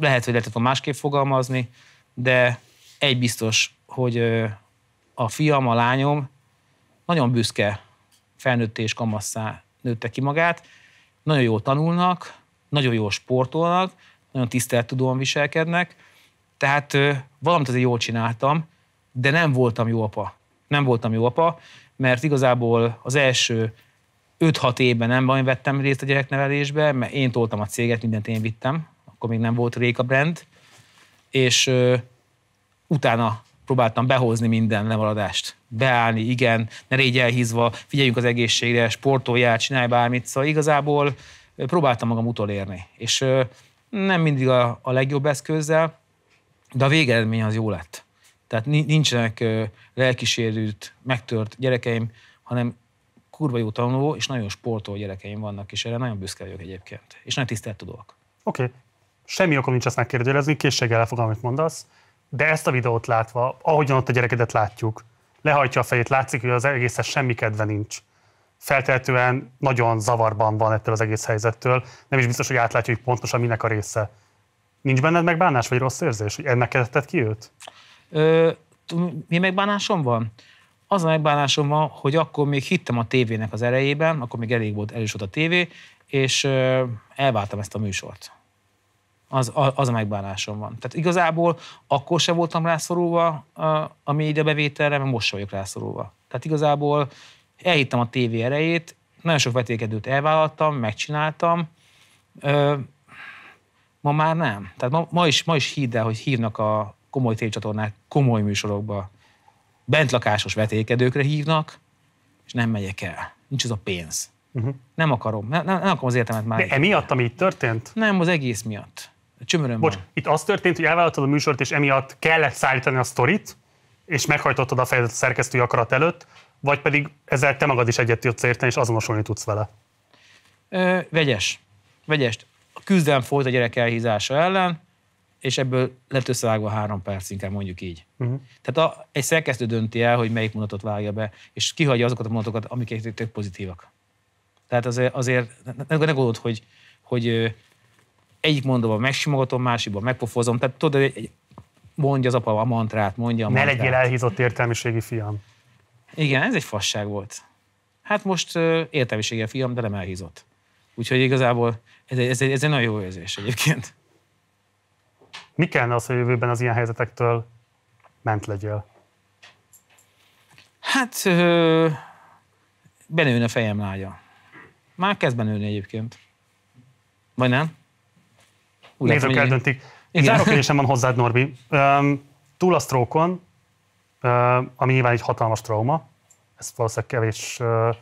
Lehet, hogy lehetett másképp fogalmazni, de egy biztos, hogy a fiam, a lányom nagyon büszke felnőtté és kamasszá nőtte ki magát, nagyon jól tanulnak, nagyon jól sportolnak, nagyon tisztelettudóan viselkednek, tehát valamit azért jól csináltam, de nem voltam jó apa. Nem voltam jó apa, mert igazából az első 5-6 évben nem nagyon vettem részt a gyereknevelésbe, mert én toltam a céget, mindent én vittem, akkor még nem volt Réka brand, és ö, utána próbáltam behozni minden lemaradást. Beállni, igen, ne légy elhízva, figyeljünk az egészségre, sportoljál, csinálj bármit. Szóval igazából próbáltam magam utolérni. És nem mindig a, a legjobb eszközzel, de a végeredmény az jó lett. Tehát ni- nincsenek ö, lelkisérült, megtört gyerekeim, hanem kurva jó tanuló és nagyon sportoló gyerekeim vannak, és erre nagyon büszke vagyok egyébként. És nagyon tisztelt tudok. Oké. Okay. Semmi okom nincs ezt megkérdőjelezni, készséggel elfogom, amit mondasz, de ezt a videót látva, ahogyan ott a gyerekedet látjuk, lehajtja a fejét, látszik, hogy az egészhez semmi kedve nincs. Feltehetően nagyon zavarban van ettől az egész helyzettől, nem is biztos, hogy átlátja, hogy pontosan minek a része. Nincs benned megbánás vagy rossz érzés, hogy ennek kezdted ki őt? Ö, mi megbánásom van? Az a megbánásom van, hogy akkor még hittem a tévének az erejében, akkor még elég volt, erős volt a tévé, és ö, elváltam ezt a műsort. Az, az a megbánásom van. Tehát igazából akkor se voltam rászorulva a, média bevételre, mert most sem vagyok rászorulva. Tehát igazából elhittem a tévé erejét, nagyon sok vetélkedőt elvállaltam, megcsináltam, ma már nem. Tehát ma, ma, is, ma is hidd el, hogy hívnak a komoly tévécsatornák komoly műsorokba, bentlakásos vetélkedőkre hívnak, és nem megyek el. Nincs az a pénz. Uh-huh. Nem akarom. Nem, nem, nem akarom az életemet már. De emiatt, ami itt történt? Nem, az egész miatt. Csömöröm Bocs, van. itt az történt, hogy elvállaltad a műsort, és emiatt kellett szállítani a sztorit, és meghajtottad a fejedet a szerkesztői akarat előtt, vagy pedig ezzel te magad is egyet tudsz érteni, és azonosulni tudsz vele. Ö, vegyes. Vegyes. A küzdelem folyt a gyerek elhízása ellen, és ebből lett összevágva három perc, inkább mondjuk így. Uh-huh. Tehát a, egy szerkesztő dönti el, hogy melyik mondatot vágja be, és kihagyja azokat a mondatokat, amik tök pozitívak. Tehát azért, azért ne, ne gondolod, hogy, hogy egyik mondóban megsimogatom, másikban megpofozom. Tehát tudod, egy, mondja az apa a mantrát, mondja a Ne mantrát. legyél elhízott értelmiségi fiam. Igen, ez egy fasság volt. Hát most ö, értelmisége fiam, de nem elhízott. Úgyhogy igazából ez egy, ez, egy, ez egy nagyon jó érzés egyébként. Mi kellene az, hogy a jövőben az ilyen helyzetektől ment legyél? Hát benőne a fejem lágya. Már kezd benőni egyébként. Vagy nem? Úgy látom, Nézők hogy- eldöntik. Egy Igen. záró kérdésem van hozzád, Norbi. Um, túl a sztrókon, uh, ami nyilván egy hatalmas trauma, ezt valószínűleg kevés uh,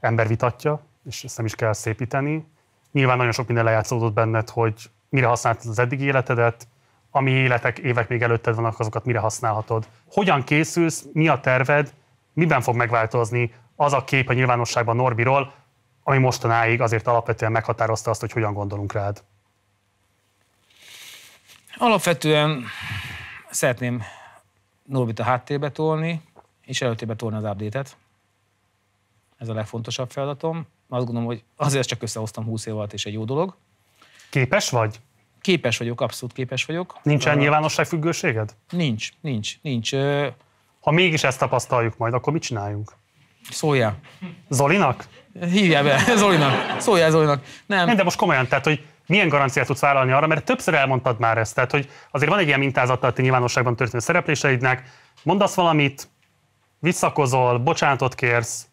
ember vitatja, és ezt nem is kell szépíteni. Nyilván nagyon sok minden lejátszódott benned, hogy mire használtad az eddigi életedet, ami életek, évek még előtted vannak, azokat mire használhatod. Hogyan készülsz, mi a terved, miben fog megváltozni az a kép a nyilvánosságban Norbiról, ami mostanáig azért alapvetően meghatározta azt, hogy hogyan gondolunk rád. Alapvetően szeretném Norbit a háttérbe tolni, és előtérbe tolni az update-et. Ez a legfontosabb feladatom. Azt gondolom, hogy azért csak összehoztam 20 év alatt, és egy jó dolog. Képes vagy? Képes vagyok, abszolút képes vagyok. Nincsen Ö, nyilvánosságfüggőséged? Nincs, nincs, nincs. Ha mégis ezt tapasztaljuk majd, akkor mit csináljunk? Szóljál. Zolinak? Hívjál be, Zolinak. Szóljál Zolinak. Nem, Nem, de most komolyan, tehát, hogy milyen garanciát tudsz vállalni arra, mert többször elmondtad már ezt, tehát, hogy azért van egy ilyen mintázata a te nyilvánosságban történő szerepléseidnek, mondasz valamit, visszakozol, bocsánatot kérsz,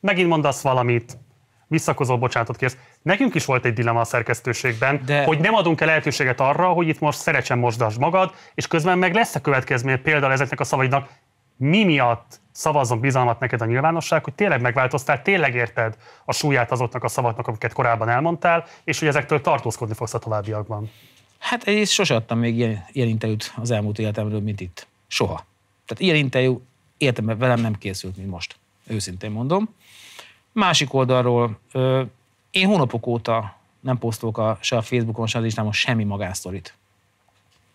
megint mondasz valamit, visszakozol, bocsánatot kérsz. Nekünk is volt egy dilemma a szerkesztőségben, De- De... hogy nem adunk el lehetőséget arra, hogy itt most szerecsen mosdasd magad, és közben meg lesz a következmény például ezeknek a szavaidnak, mi miatt szavazzon bizalmat neked a nyilvánosság, hogy tényleg megváltoztál, tényleg érted a súlyát azoknak a szavaknak, amiket korábban elmondtál, és hogy ezektől tartózkodni fogsz a továbbiakban. Hát egyrészt sose adtam még ilyen, ilyen interjút az elmúlt életemről, mint itt. Soha. Tehát ilyen interjú életemben velem nem készült, mint most. Őszintén mondom. Másik oldalról, ö, én hónapok óta nem posztolok a, se a Facebookon, se az Instagramon semmi magánsztorit.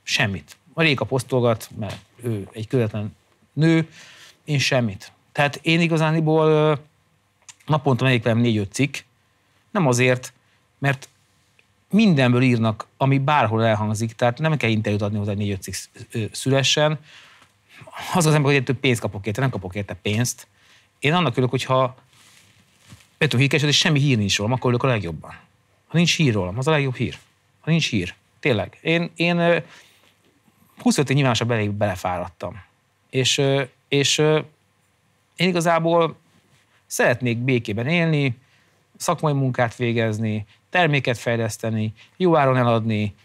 Semmit. A Réka posztolgat, mert ő egy közvetlen nő, én semmit. Tehát én igazániból naponta megyek velem négy-öt cikk, nem azért, mert mindenből írnak, ami bárhol elhangzik, tehát nem kell interjút adni hozzá, hogy négy-öt cikk szülessen. Az az ember, hogy több pénzt kapok érte, nem kapok érte pénzt. Én annak örülök, hogyha ötön hírkesed, és semmi hír nincs rólam, akkor örülök a legjobban. Ha nincs hír rólam, az a legjobb hír. Ha nincs hír. Tényleg. Én, én ö, 25 év nyilvánosabb elég belefáradtam. És, és én igazából szeretnék békében élni, szakmai munkát végezni, terméket fejleszteni, jó áron eladni,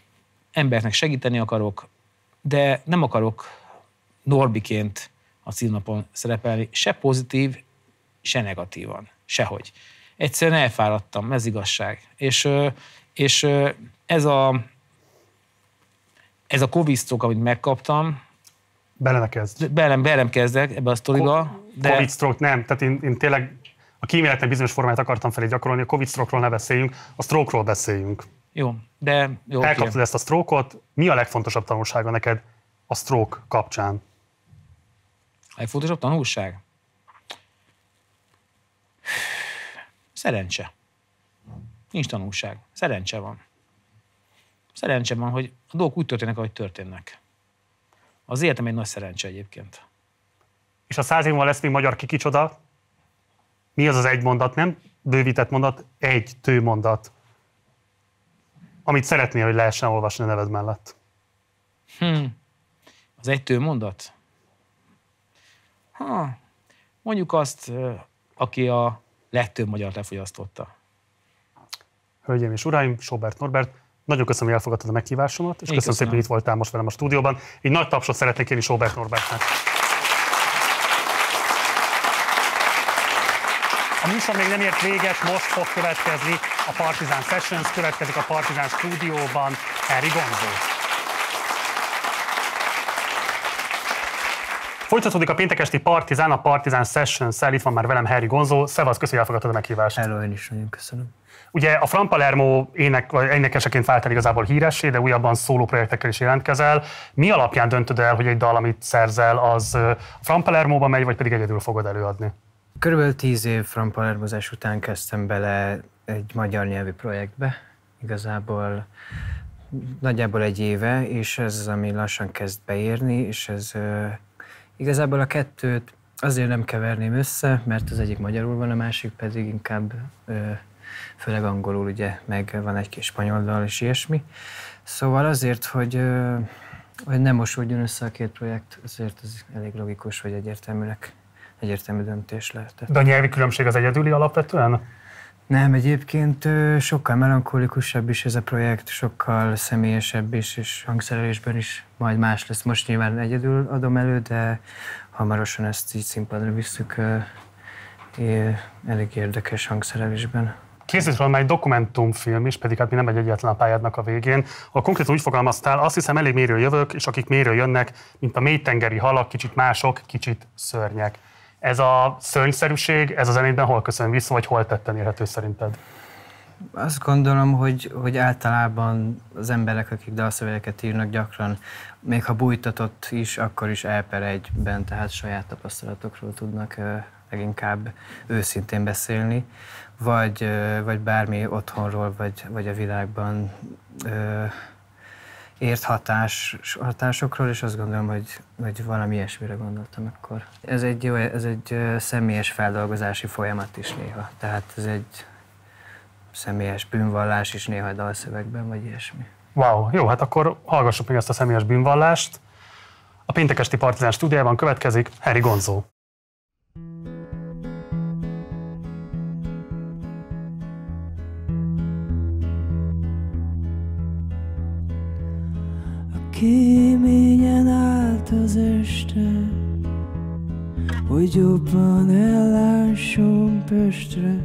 embernek segíteni akarok, de nem akarok Norbiként a címnapon szerepelni, se pozitív, se negatívan, sehogy. Egyszerűen elfáradtam, ez igazság. És, és ez a, ez a covid amit megkaptam, Bele ne kezd. belem, belem kezdek ebbe a sztoriba, De... Covid stroke nem, tehát én, én tényleg a kíméletnek bizonyos formáját akartam felé gyakorolni, a Covid stroke-ról ne beszéljünk, a stroke-ról beszéljünk. jó, de jó. Elkaptad ezt a stroke-ot, mi a legfontosabb tanulsága neked a stroke kapcsán? Legfontosabb tanulság? Szerencse. Nincs tanulság. Szerencse van. Szerencse van, hogy a dolgok úgy történnek, ahogy történnek. Az életem egy nagy szerencse egyébként. És a száz év múlva lesz még magyar kikicsoda, mi az az egy mondat, nem bővített mondat, egy tőmondat, amit szeretnél, hogy lehessen olvasni a neved mellett. Hm. Az egy tő mondat? Ha, mondjuk azt, aki a legtöbb magyar lefogyasztotta. Hölgyeim és uraim, Sobert Norbert, nagyon köszönöm, hogy elfogadtad a meghívásomat, és Én köszönöm, köszönöm. szépen, hogy itt voltál most velem a stúdióban. Egy nagy tapsot szeretnék kérni Sobert Norbertnek. A műsor még nem ért véget, most fog következni a Partizán Sessions, következik a Partizán stúdióban Harry Gonzó. Folytatódik a péntek esti Partizán, a Partizán Sessions-szel, itt van már velem Harry Gonzó. Szevasz, köszönjük, hogy elfogadtad a meghívást. Hello, én is nagyon köszönöm. Ugye a Fran Palermo ének, vagy énekeseként vált el igazából híressé, de újabban szóló projektekkel is jelentkezel. Mi alapján döntöd el, hogy egy dal, amit szerzel, az a Fran Palermo-ba megy, vagy pedig egyedül fogod előadni? Körülbelül tíz év Fran Palermozás után kezdtem bele egy magyar nyelvű projektbe. Igazából nagyjából egy éve, és ez az, ami lassan kezd beérni, és ez igazából a kettőt azért nem keverném össze, mert az egyik magyarul van, a másik pedig inkább főleg angolul, ugye, meg van egy kis spanyol dal és ilyesmi. Szóval azért, hogy, hogy nem mosódjon össze a két projekt, azért ez elég logikus, hogy egyértelműnek, egyértelmű döntés lehetett. De a nyelvi különbség az egyedüli alapvetően? Nem, egyébként sokkal melankolikusabb is ez a projekt, sokkal személyesebb is, és hangszerelésben is majd más lesz. Most nyilván egyedül adom elő, de hamarosan ezt így színpadra visszük elég érdekes hangszerelésben. Készült róla egy dokumentumfilm is, pedig hát mi nem egy egyetlen pályádnak a végén. A konkrétan úgy fogalmaztál, azt hiszem elég méről jövök, és akik méről jönnek, mint a mélytengeri halak, kicsit mások, kicsit szörnyek. Ez a szörnyszerűség, ez a zenében hol köszön vissza, vagy hol tetten érhető szerinted? Azt gondolom, hogy, hogy általában az emberek, akik dalszövegeket írnak, gyakran, még ha bújtatott is, akkor is elper egyben, tehát saját tapasztalatokról tudnak leginkább őszintén beszélni, vagy, vagy bármi otthonról, vagy, vagy a világban ért hatás, hatásokról, és azt gondolom, hogy, hogy valami ilyesmire gondoltam akkor. Ez egy, jó, ez egy személyes feldolgozási folyamat is néha. Tehát ez egy személyes bűnvallás is néha dalszövegben, vagy ilyesmi. Wow, jó, hát akkor hallgassuk meg ezt a személyes bűnvallást. A péntekesti Partizán stúdiában következik Harry Gonzó. Kéményen állt az este, hogy jobban ellásson Pestre.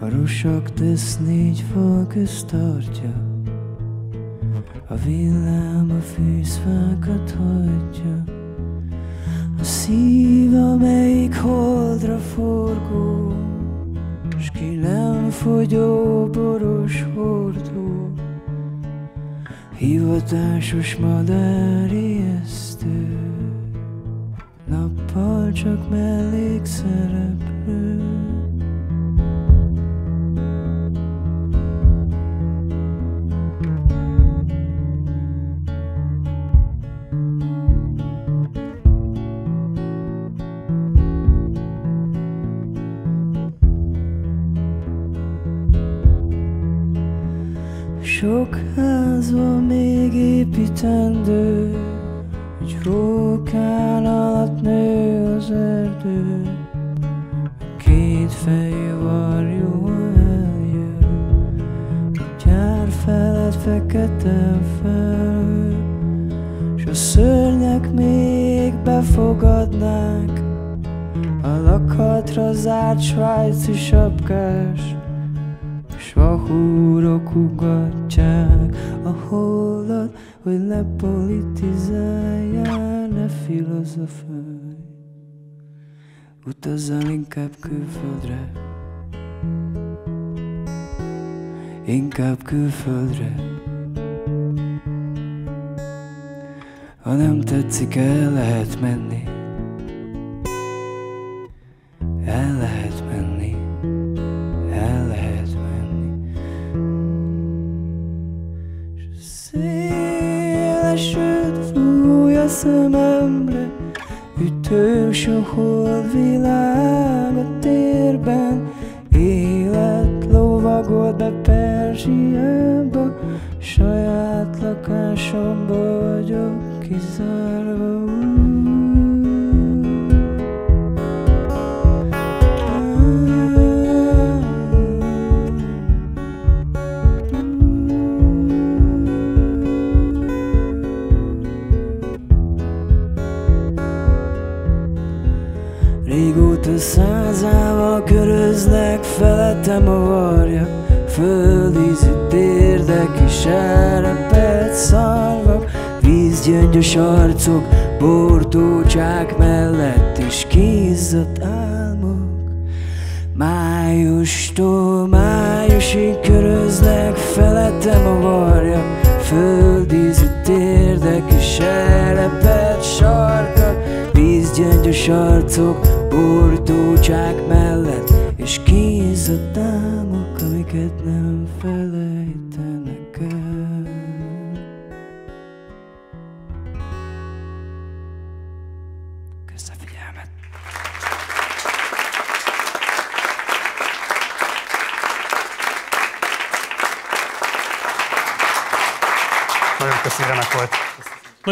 A rusak tesz négy fal tartja, a villám a fűszfákat hagyja. A szív, amelyik holdra forgó, s ki nem fogyó boros hordó, Hivatásos madár ijesztő Nappal csak mellékszereplő Sok ház van még építendő, Hogy rókán alatt nő az erdő. Két fejű varjú eljön, gyár felett fekete felő, S a szörnyek még befogadnák A lakatra zárt svájci sapkás a húrok ugatják a holdat, hogy ne politizáljál, ne filozofálj. Utazzal inkább külföldre, inkább külföldre. Ha nem tetszik, el lehet menni, el lehet menni, szememre, ütős a holdvilág a térben, élet lovagol be Perzsiába, saját lakásomba vagyok kizárva.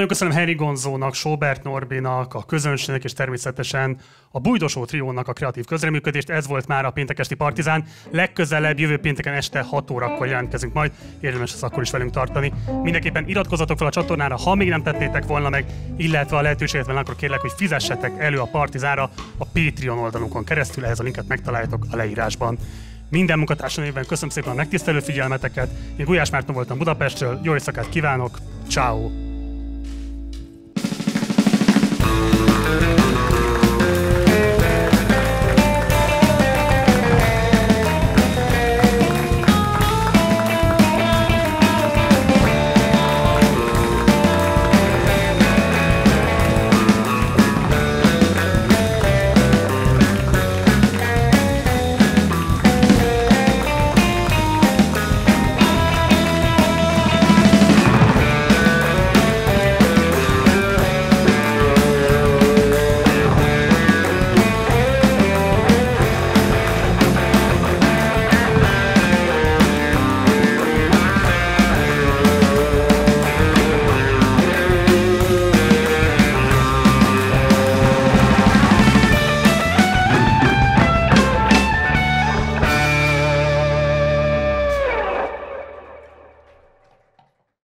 Nagyon köszönöm Henry Gonzónak, Sobert Norbinak, a közönségnek és természetesen a Bújdosó Triónak a kreatív közreműködést. Ez volt már a péntekesti Partizán. Legközelebb jövő pénteken este 6 órakor jelentkezünk majd. Érdemes ezt akkor is velünk tartani. Mindenképpen iratkozzatok fel a csatornára, ha még nem tettétek volna meg, illetve a lehetőséget van, akkor kérlek, hogy fizessetek elő a Partizánra a Patreon oldalunkon keresztül. Ehhez a linket megtaláljátok a leírásban. Minden munkatársam névben köszönöm szépen a megtisztelő figyelmeteket. Én Gulyás Márton voltam Budapestről, jó éjszakát kívánok, ciao.